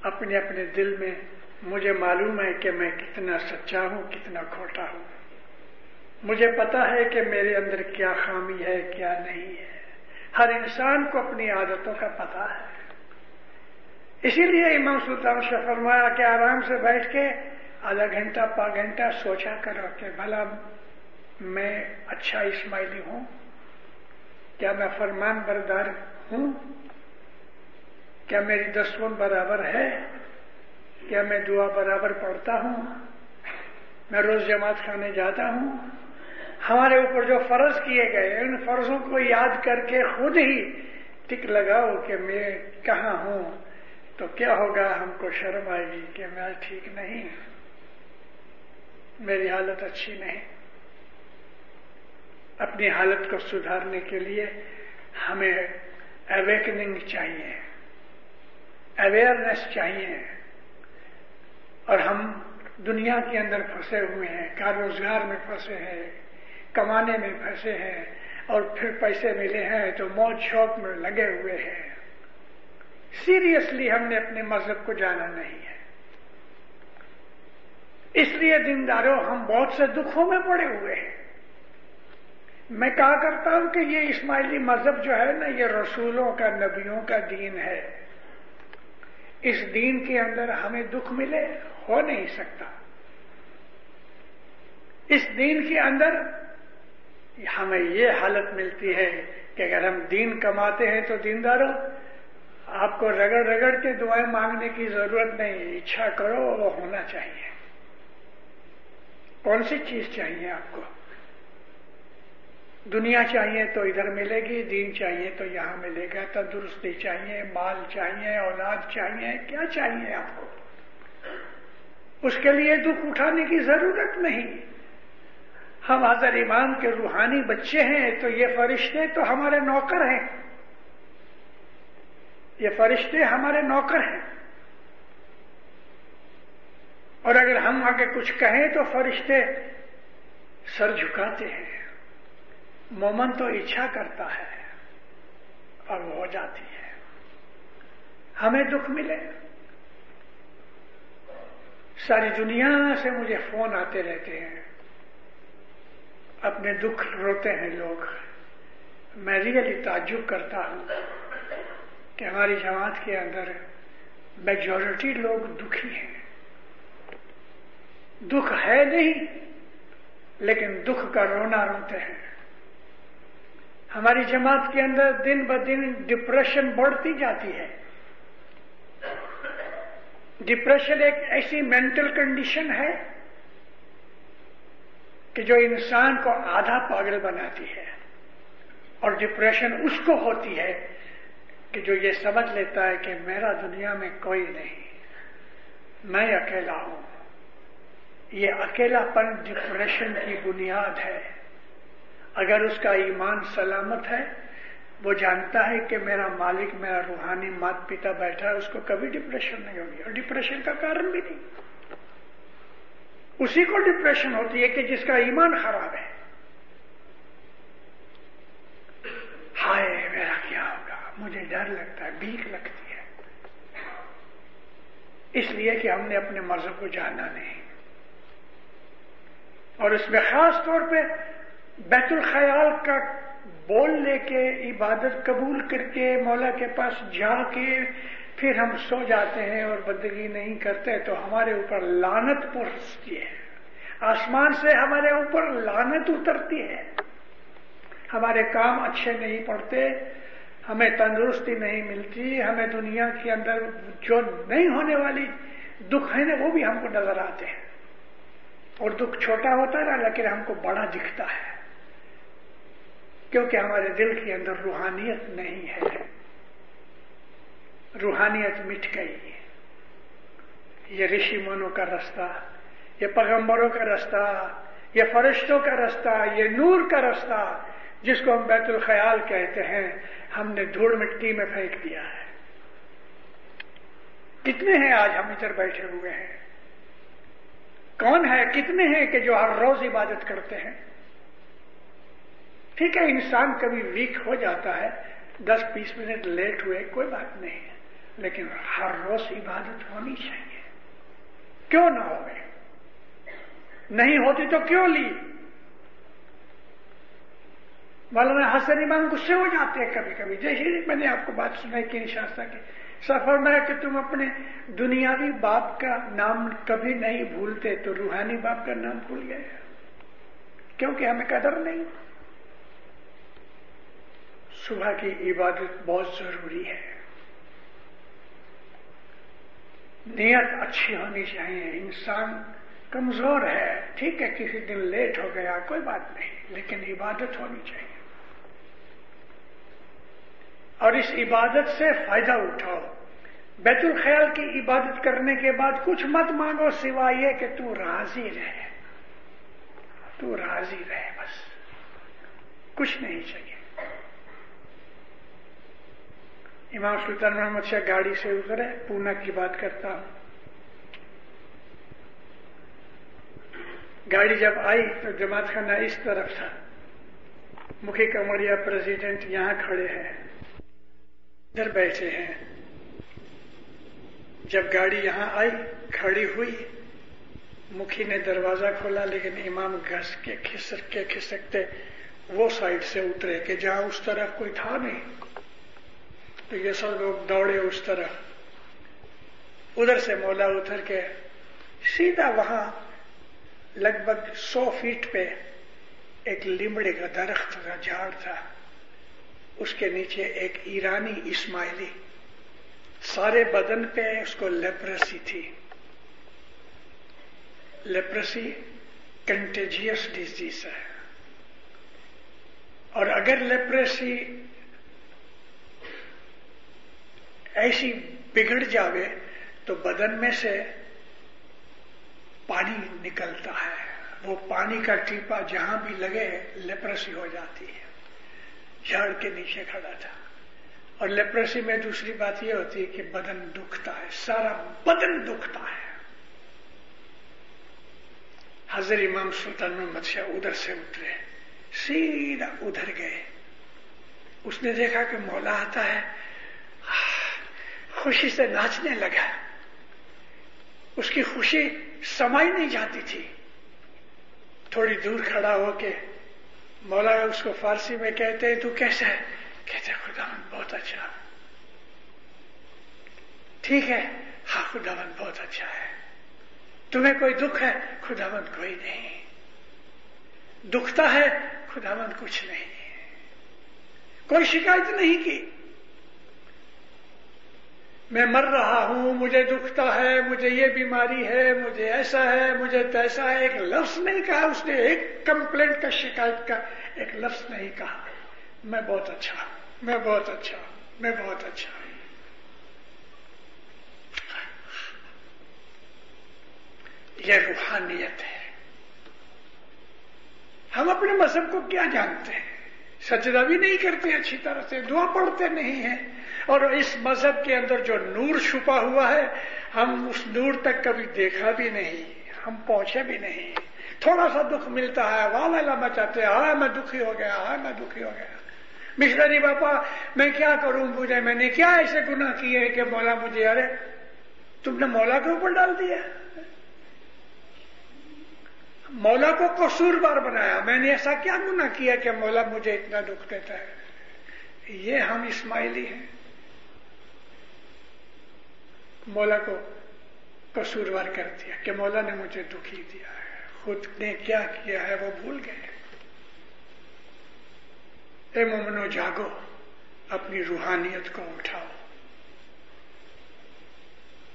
अपने अपने दिल में मुझे मालूम है कि मैं कितना सच्चा हूँ, कितना खोटा हूँ। मुझे पता है कि मेरे अंदर क्या खामी है, क्या नहीं है। हर इंसान को अपनी आदतों का पता है। इसीलिए इमाम सुल्तान से फरमाया कि आराम से बैठ के आधा घंटा, पा घंटा सोचा करो कि भला मैं अच्छा इस्माइली हूँ, क्या मैं फरमान बरदार हूँ, क्या मेरी दसवन बराबर है, क्या मैं दुआ बराबर पढ़ता हूँ, मैं रोज जमात खाने जाता हूँ। हमारे ऊपर जो फ़र्ज़ किए गए, उन फर्जों को याद करके खुद ही टिक लगाओ कि मैं कहा हूँ। तो क्या होगा? हमको शर्म आएगी कि मैं ठीक नहीं मेरी हालत अच्छी नहीं। अपनी हालत को सुधारने के लिए हमें अवेकनिंग चाहिए। अवेयरनेस चाहिए। और हम दुनिया के अंदर फंसे हुए हैं कार रोज़गार में फंसे हैं, कमाने में फंसे हैं, और फिर पैसे मिले हैं तो मौज शौक में लगे हुए हैं। सीरियसली हमने अपने मज़हब को जाना नहीं है। इसलिए दिनदारों, हम बहुत से दुखों में पड़े हुए हैं। मैं कहा करता हूँ कि ये इस्माइली मज़हब जो है ना, ये रसूलों का, नबियों का दीन है। इस दीन के अंदर हमें दुख मिले, हो नहीं सकता। इस दीन के अंदर हमें ये हालत मिलती है कि अगर हम दीन कमाते हैं तो दीनदारों आपको रगड़ रगड़ के दुआएँ मांगने की ज़रूरत नहीं, इच्छा करो, वो होना चाहिए। कौन सी चीज़ चाहिए आपको? दुनिया चाहिए तो इधर मिलेगी, दीन चाहिए तो यहाँ मिलेगा, तंदुरुस्ती चाहिए, माल चाहिए, औलाद चाहिए, क्या चाहिए आपको? उसके लिए दुख उठाने की ज़रूरत नहीं। हम हजर इमाम के रूहानी बच्चे हैं तो ये फरिश्ते तो हमारे नौकर हैं। ये फरिश्ते हमारे नौकर हैं। और अगर हम आगे कुछ कहें तो फरिश्ते सर झुकाते हैं। मोमन तो इच्छा करता है और वो हो जाती है। हमें दुख मिले। सारी दुनिया से मुझे फ़ोन आते रहते हैं। अपने दुख रोते हैं लोग। मैं रियली ताजुब करता हूँ। कि हमारी जमात के अंदर मेजोरिटी लोग दुखी हैं। दुख है नहीं, लेकिन दुख का रोना रोते हैं। हमारी जमात के अंदर दिन ब दिन डिप्रेशन बढ़ती जाती है। डिप्रेशन एक ऐसी मेंटल कंडीशन है कि जो इंसान को आधा पागल बनाती है और डिप्रेशन उसको होती है कि जो ये समझ लेता है कि मेरा दुनिया में कोई नहीं, मैं अकेला हूँ। ये अकेलापन डिप्रेशन की बुनियाद है। अगर उसका ईमान सलामत है, वो जानता है कि मेरा मालिक, मेरा रूहानी माता पिता बैठा है, उसको कभी डिप्रेशन नहीं होगी। और डिप्रेशन का कारण भी नहीं। उसी को डिप्रेशन होती है कि जिसका ईमान खराब है। हाय, मेरा क्या मुझे डर लगता है, भीख लगती है। इसलिए कि हमने अपने मज़हब को जाना नहीं। और इसमें खास तौर पे बैतुल ख्याल का बोल लेके, इबादत कबूल करके, मौला के पास जाके फिर हम सो जाते हैं और बंदगी नहीं करते तो हमारे ऊपर लानत पहुँचती है। आसमान से हमारे ऊपर लानत उतरती है। हमारे काम अच्छे नहीं पड़ते हमें तंदुरुस्ती नहीं मिलती, हमें दुनिया के अंदर जो नहीं होने वाली दुख है ना, वो भी हमको नज़र आते हैं। और दुख छोटा होता है ना, लेकिन हमको बड़ा दिखता है। क्योंकि हमारे दिल के अंदर रूहानियत नहीं है। रूहानियत मिट गई है। ये ऋषि मनो का रास्ता, ये पैगंबरों का रास्ता, ये फरिश्तों का रास्ता, ये नूर का रास्ता, जिसको हम बैतुल ख्याल कहते हैं हमने धूल मिट्टी में फेंक दिया है। कितने हैं आज हम इधर बैठे हुए हैं? कौन है, कितने हैं कि जो हर रोज इबादत करते हैं? ठीक है, इंसान कभी वीक हो जाता है, दस बीस मिनट लेट हुए, कोई बात नहीं है, लेकिन हर रोज इबादत होनी चाहिए। क्यों ना हो नहीं होती तो क्यों ली? मालूम है हसन इमाम गुस्से हो जाते हैं कभी कभी जैसे मैंने आपको बात सुनाई कि शास्त्रा की। सफ़र में कि तुम अपने दुनियावी बाप का नाम कभी नहीं भूलते तो रूहानी बाप का नाम भूल गए क्योंकि हमें कदर नहीं। सुबह की इबादत बहुत ज़रूरी है। नियत अच्छी होनी चाहिए। इंसान कमज़ोर है, ठीक है, किसी दिन लेट हो गया, कोई बात नहीं, लेकिन इबादत होनी चाहिए। और इस इबादत से फ़ायदा उठाओ। बैतुल ख्याल की इबादत करने के बाद कुछ मत मांगो सिवाय ये कि तू राज़ी रहे। तू राज़ी रहे बस। कुछ नहीं चाहिए। इमाम सुल्तान मोहम्मद शाह गाड़ी से उतरे, पूना की बात करता हूँ। गाड़ी जब आई तो जमात खाना इस तरफ़ था। मुखी कमरिया प्रेसिडेंट यहाँ खड़े हैं। इधर बैठे हैं। जब गाड़ी यहाँ आई, खड़ी हुई, मुखी ने दरवाज़ा खोला, लेकिन इमाम घस के खिसक के खिसकते, वो साइड से उतरे कि जहाँ उस तरफ़ कोई था नहीं। तो ये सब लोग दौड़े उस तरफ़। उधर से मौला उतर के, सीधा वहाँ, लगभग सौ फीट पे, एक लिमड़े का दरख्त का झाड़ था। उसके नीचे एक ईरानी इस्माइली। सारे बदन पे उसको लेप्रेसी थी। लेप्रेसी कंटेजियस डिज़ीज़ है। और अगर लेप्रेसी ऐसी बिगड़ जावे तो बदन में से पानी निकलता है। वो पानी का टीपा जहाँ भी लगे, लेप्रेसी हो जाती है। झाड़ के नीचे खड़ा था। और लेप्रेसी में दूसरी बात यह होती है कि बदन दुखता है, सारा बदन दुखता है। हजर इमाम सुल्तान मोहम्मद शाह उधर से उतरे, सीधा उधर गए। उसने देखा कि मौला आता है, खुशी से नाचने लगा। उसकी खुशी समाई नहीं जाती थी। थोड़ी दूर खड़ा होके मौला उसको फारसी में कहते हैं, तू कैसा है? कहते खुदावन बहुत अच्छा ठीक है? हाँ खुदावन बहुत अच्छा है। तुम्हें कोई दुख है? खुदावन कोई नहीं। दुखता है? खुदावन कुछ नहीं। कोई शिकायत नहीं की। मैं मर रहा हूँ, मुझे दुखता है, मुझे ये बीमारी है, मुझे ऐसा है, मुझे तैसा है। एक लफ्ज नहीं कहा उसने, एक कंप्लेंट का शिकायत का, एक लफ्ज नहीं कहा। मैं बहुत अच्छा मैं बहुत अच्छा मैं बहुत अच्छा यह रूहानियत है। हम अपने मज़हब को क्या जानते हैं? सजदा भी नहीं करते अच्छी तरह से, दुआ पढ़ते नहीं है। और इस मज़हब के अंदर जो नूर छुपा हुआ है, हम उस नूर तक कभी देखा भी नहीं, हम पहुँचे भी नहीं। थोड़ा सा दुख मिलता है वाह वाला मचाते हा, मैं दुखी हो गया, हा, मैं दुखी हो गया। मिश्री बापा, मैं क्या करूँ मुझे मैंने क्या ऐसे गुना किए कि मौला मुझे, अरे, तुमने मौला के ऊपर डाल दिया? मौला को कसूरवार बनाया। मैंने ऐसा क्या गुना किया कि मौला मुझे इतना दुख देता है? ये हम इस्माइली हैं। मौला को कसूरवार कर दिया कि मौला ने मुझे दुखी दिया है। खुद ने क्या किया है वो भूल गए। ए मोमनो, जागो, अपनी रूहानियत को उठाओ।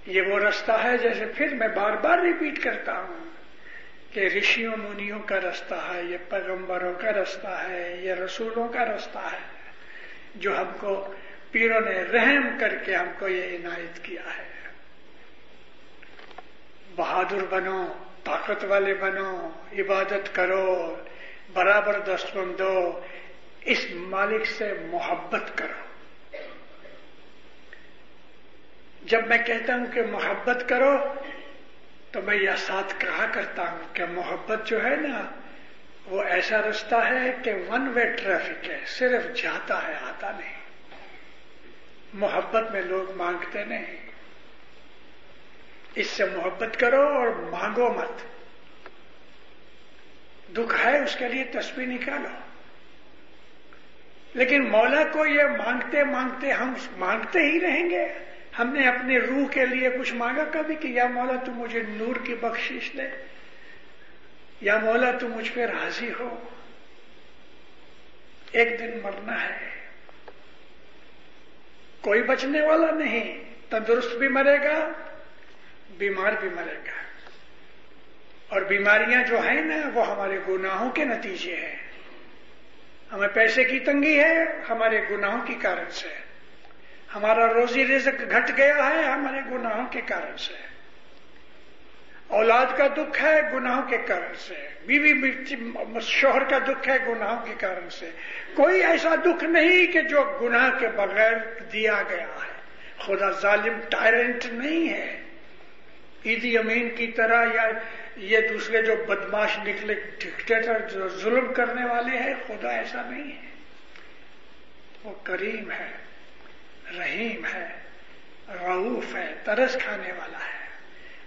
ये वो रास्ता है जैसे फिर मैं बार बार रिपीट करता हूँ कि ऋषियों, मुनियों का रास्ता है, ये पैगंबरों का रास्ता है, ये रसूलों का रास्ता है, जो हमको पीरों ने रहम करके हमको ये इनायत किया है। बहादुर बनो ताकत वाले बनो, इबादत करो, बराबर दस्तबंद दो, इस मालिक से मोहब्बत करो। जब मैं कहता हूँ कि मोहब्बत करो तो मैं यह साथ कहा करता हूँ कि मोहब्बत जो है ना, वो ऐसा रास्ता है कि वन वे ट्रैफ़िक है, सिर्फ़ जाता है, आता नहीं। मोहब्बत में लोग मांगते नहीं। इससे मोहब्बत करो और मांगो मत। दुख है उसके लिए तस्वीर निकालो लेकिन मौला को ये मांगते मांगते हम मांगते ही रहेंगे। हमने अपने रूह के लिए कुछ मांगा कभी कि, या मौला, तू मुझे नूर की बख्शिश दे। या मौला, तू मुझ पर राज़ी हो। एक दिन मरना है। कोई बचने वाला नहीं। तंदुरुस्त भी मरेगा बीमार भी मरेगा। और बीमारियाँ जो है ना, वो हमारे गुनाहों के नतीजे हैं। हमें पैसे की तंगी है, हमारे गुनाहों के कारण से। हमारा रोजी रिजक घट गया है, हमारे गुनाहों के कारण से। औलाद का दुख है, गुनाहों के कारण से। बीवी शोहर का दुख है, गुनाहों के कारण से। कोई ऐसा दुख नहीं कि जो गुनाह के बगैर दिया गया है। खुदा जालिम टायरेंट नहीं है। ईदी अमीन की तरह या ये दूसरे जो बदमाश निकले डिक्टेटर जो जुल्म करने वाले हैं, खुदा ऐसा नहीं है। वो करीम है, रहीम है, रऊफ है, तरस खाने वाला है।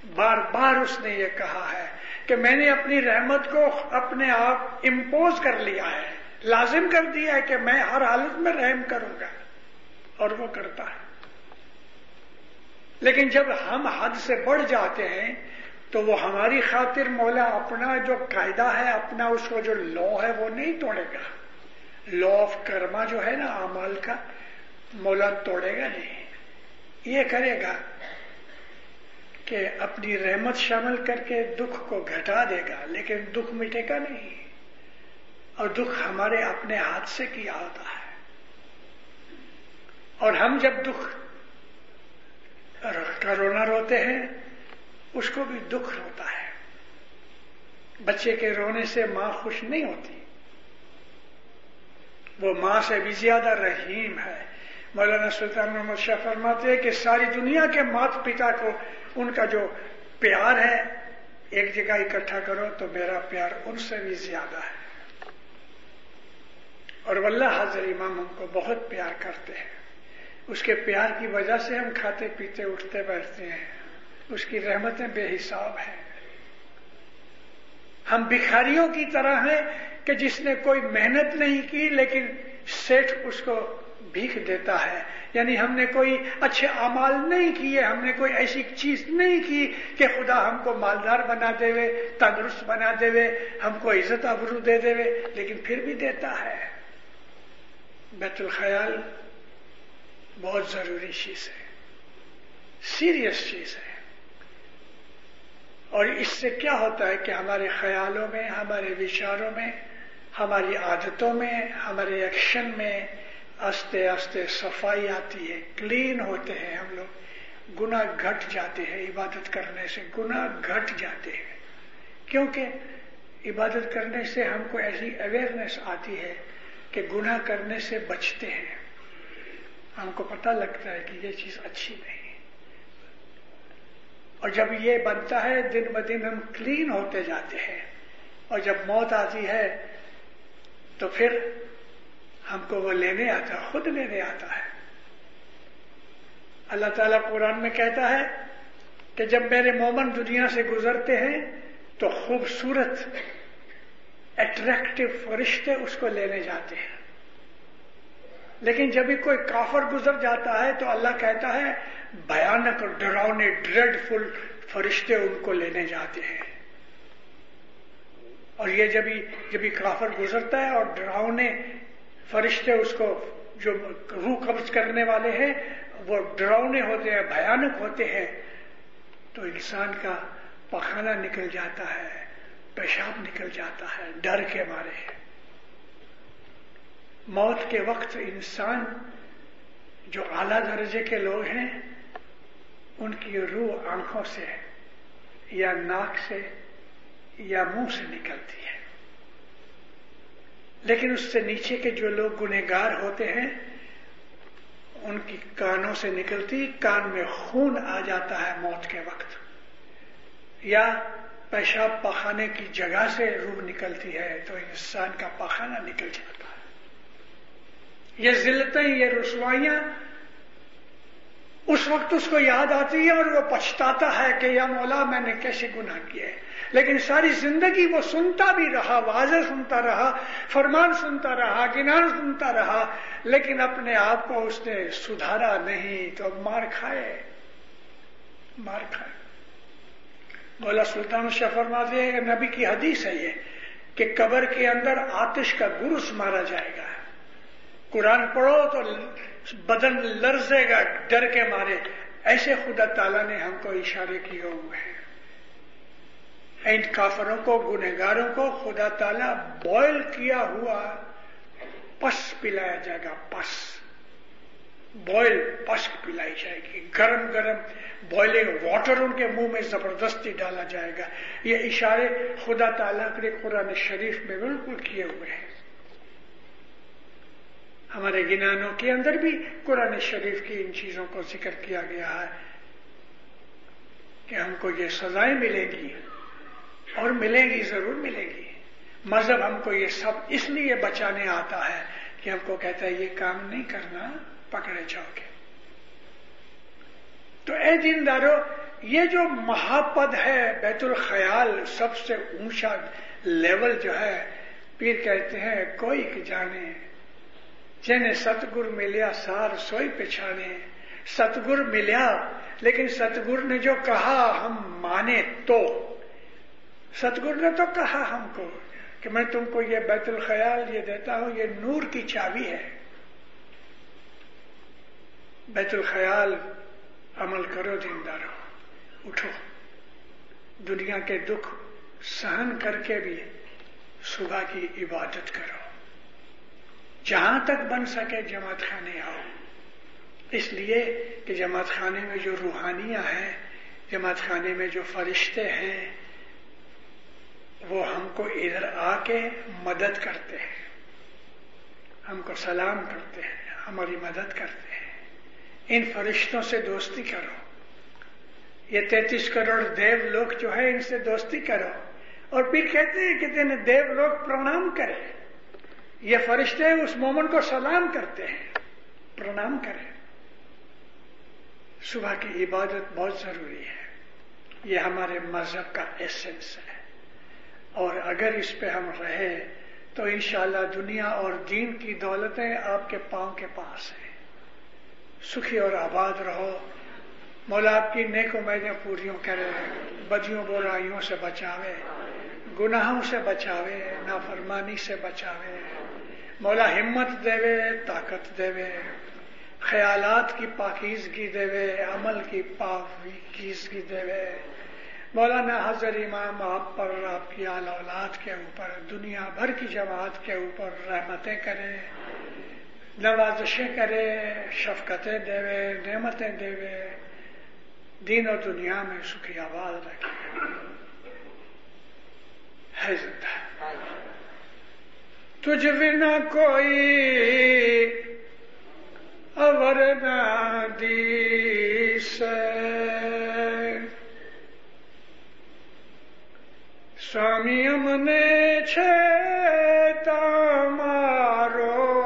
बार बार उसने ये कहा है कि मैंने अपनी रहमत को अपने आप इम्पोज कर लिया है। लाजिम कर दिया है कि मैं हर हालत में रहम करूँगा। और वो करता है। लेकिन जब हम हद से बढ़ जाते हैं तो वो हमारी खातिर मौला अपना जो कायदा है, अपना उसको जो लॉ है, वो नहीं तोड़ेगा। लॉ ऑफ़ कर्मा जो है ना, अमाल का, मौला तोड़ेगा नहीं। ये करेगा कि अपनी रहमत शामिल करके दुख को घटा देगा, लेकिन दुख मिटेगा नहीं। और दुख हमारे अपने हाथ से किया होता है। और हम जब दुख का रोना रोते हैं, उसको भी दुख होता है। बच्चे के रोने से माँ खुश नहीं होती। वो माँ से भी ज़्यादा रहीम है। मौलाना सुल्तान मोहम्मद शाह फरमाते हैं कि सारी दुनिया के माता पिता को उनका जो प्यार है, एक जगह इकट्ठा करो तो मेरा प्यार उनसे भी ज़्यादा है। और वल्ला हाजर इमाम हमको बहुत प्यार करते हैं। उसके प्यार की वजह से हम खाते, पीते, उठते, बैठते हैं। उसकी रहमतें बेहिसाब हैं। हम भिखारियों की तरह हैं कि जिसने कोई मेहनत नहीं की, लेकिन सेठ उसको भीख देता है। यानी हमने कोई अच्छे अमाल नहीं किए, हमने कोई ऐसी चीज़ नहीं की कि खुदा हमको मालदार बना देवे, तंदुरुस्त बना देवे, हमको इज़्ज़त अबरू दे देवे, लेकिन फिर भी देता है। बैतुल ख्याल बहुत ज़रूरी चीज़ है। सीरियस चीज़ है। और इससे क्या होता है कि हमारे ख्यालों में, हमारे विचारों में, हमारी आदतों में, हमारे एक्शन में आस्ते आस्ते सफ़ाई आती है क्लीन होते हैं हम लोग। गुना घट जाते हैं इबादत करने से। गुना घट जाते हैं। क्योंकि इबादत करने से हमको ऐसी अवेयरनेस आती है कि गुना करने से बचते हैं। हमको पता लगता है कि ये चीज़ अच्छी नहीं और जब ये बनता है, दिन ब दिन हम क्लीन होते जाते हैं। और जब मौत आती है तो फिर हमको वो लेने आता है, खुद लेने आता है। अल्लाह ताला कुरान में कहता है कि जब मेरे मोमन दुनिया से गुजरते हैं तो खूबसूरत अट्रैक्टिव फरिश्ते उसको लेने जाते हैं। लेकिन जब भी कोई काफर गुजर जाता है तो अल्लाह कहता है, भयानक डरावने ड्रेडफुल फरिश्ते उनको लेने जाते हैं. और ये जब भी जब भी काफर गुजरता है और डरावने फरिश्ते उसको जो रूह कब्ज करने वाले हैं, वो डरावने होते हैं, भयानक होते हैं तो इंसान का पखाना निकल जाता है, पेशाब निकल जाता है, डर के मारे मौत के वक्त इंसान जो आला दर्जे के लोग हैं, उनकी रूह आँखों से या नाक से या मुँह से निकलती है। लेकिन उससे नीचे के जो लोग गुनेगार होते हैं, उनकी कानों से निकलती, कान में खून आ जाता है मौत के वक्त। या पेशाब पखाने की जगह से रूह निकलती है तो इंसान का पखाना निकल जाता है। ये जिल्लतें ये रसवाइयाँ, उस वक्त उसको याद आती है और वो पछताता है कि या मौला मैंने कैसे गुनाह किए लेकिन सारी ज़िंदगी वो सुनता भी रहा वाजे सुनता रहा, फरमान सुनता रहा, गिनान सुनता रहा, लेकिन अपने आप को उसने सुधारा नहीं तो मार खाए। मार खाए। बोला सुल्तान शाह फरमाते हैं, नबी की हदीस है ये, कि कबर के अंदर आतिश का गुरुस मारा जाएगा। कुरान पढ़ो तो बदन लर्जेगा, डर के मारे। ऐसे खुदा ताला ने हमको इशारे किए हुए हैं। इन काफरों को गुनेगारों को खुदा ताला बॉयल किया हुआ पस पिलाया जाएगा, पस। बॉयल पस पिलाई जाएगी। गरम गरम बॉयलिंग वाटर उनके मुँह में ज़बरदस्ती डाला जाएगा। ये इशारे खुदा ताला के कुरान शरीफ में बिल्कुल किए हुए हैं। हमारे गिनानों के अंदर भी कुरान शरीफ की इन चीज़ों को ज़िक्र किया गया है कि हमको ये सजाएँ मिलेगी और मिलेंगी, ज़रूर मिलेगी। मज़हब हमको ये सब इसलिए बचाने आता है कि हमको कहता है, ये काम नहीं करना, पकड़े जाओगे। तो ए दीनदारो ये जो महापद है, बैतुल ख्याल, सबसे ऊँचा लेवल जो है, पीर कहते हैं, कोई जाने जिन्हें सतगुर मिलिया सार सोई पिछाने, सतगुर मिलिया, लेकिन सतगुर ने जो कहा, हम माने तो। सतगुर ने तो कहा हमको कि मैं तुमको ये बैतुल ख्याल ये देता हूँ, ये नूर की चाबी है। बैतुल ख्याल, अमल करो जिंदारो, उठो। दुनिया के दुख सहन करके भी सुबह की इबादत करो। जहाँ तक बन सके जमात खाने आओ। इसलिए कि जमात खाने में जो रूहानियाँ हैं जमात खाने में जो फरिश्ते हैं, वो हमको इधर आके मदद करते हैं। हमको सलाम करते हैं, हमारी मदद करते हैं। इन फरिश्तों से दोस्ती करो। ये तैतीस करोड़ देव लोग जो है, इनसे दोस्ती करो। और फिर कहते हैं कि देव लोग प्रणाम करें। ये फरिश्ते उस मोमन को सलाम करते हैं, प्रणाम करें। सुबह की इबादत बहुत ज़रूरी है। ये हमारे मज़हब का एसेंस है। और अगर इस पे हम रहे तो इंशाला दुनिया और दीन की दौलतें आपके पाँव के पास हैं। सुखी और आबाद रहो। मौला आपकी नेक उम्मीदें पूरियों करे, बदियों बुराइयों से बचावे, गुनाहों से बचावे, नाफरमानी से बचावे। मौला हिम्मत देवे, ताकत देवे, ख्यालात की पाकिजगी देवे, अमल की पाकिजगी देवे। मौलाना हजर इमाम, आप पर, आपकी आल औलाद के ऊपर, दुनिया भर की जमात के ऊपर रहमतें करें, नवाजशें करे, शफकतें देवे, नेमतें देवे। दीन और दुनिया में सुखी आवाज़ रखे है ज़िंदा। तुझ बिना कोई अवर दी से स्वामी अमने छे मारो।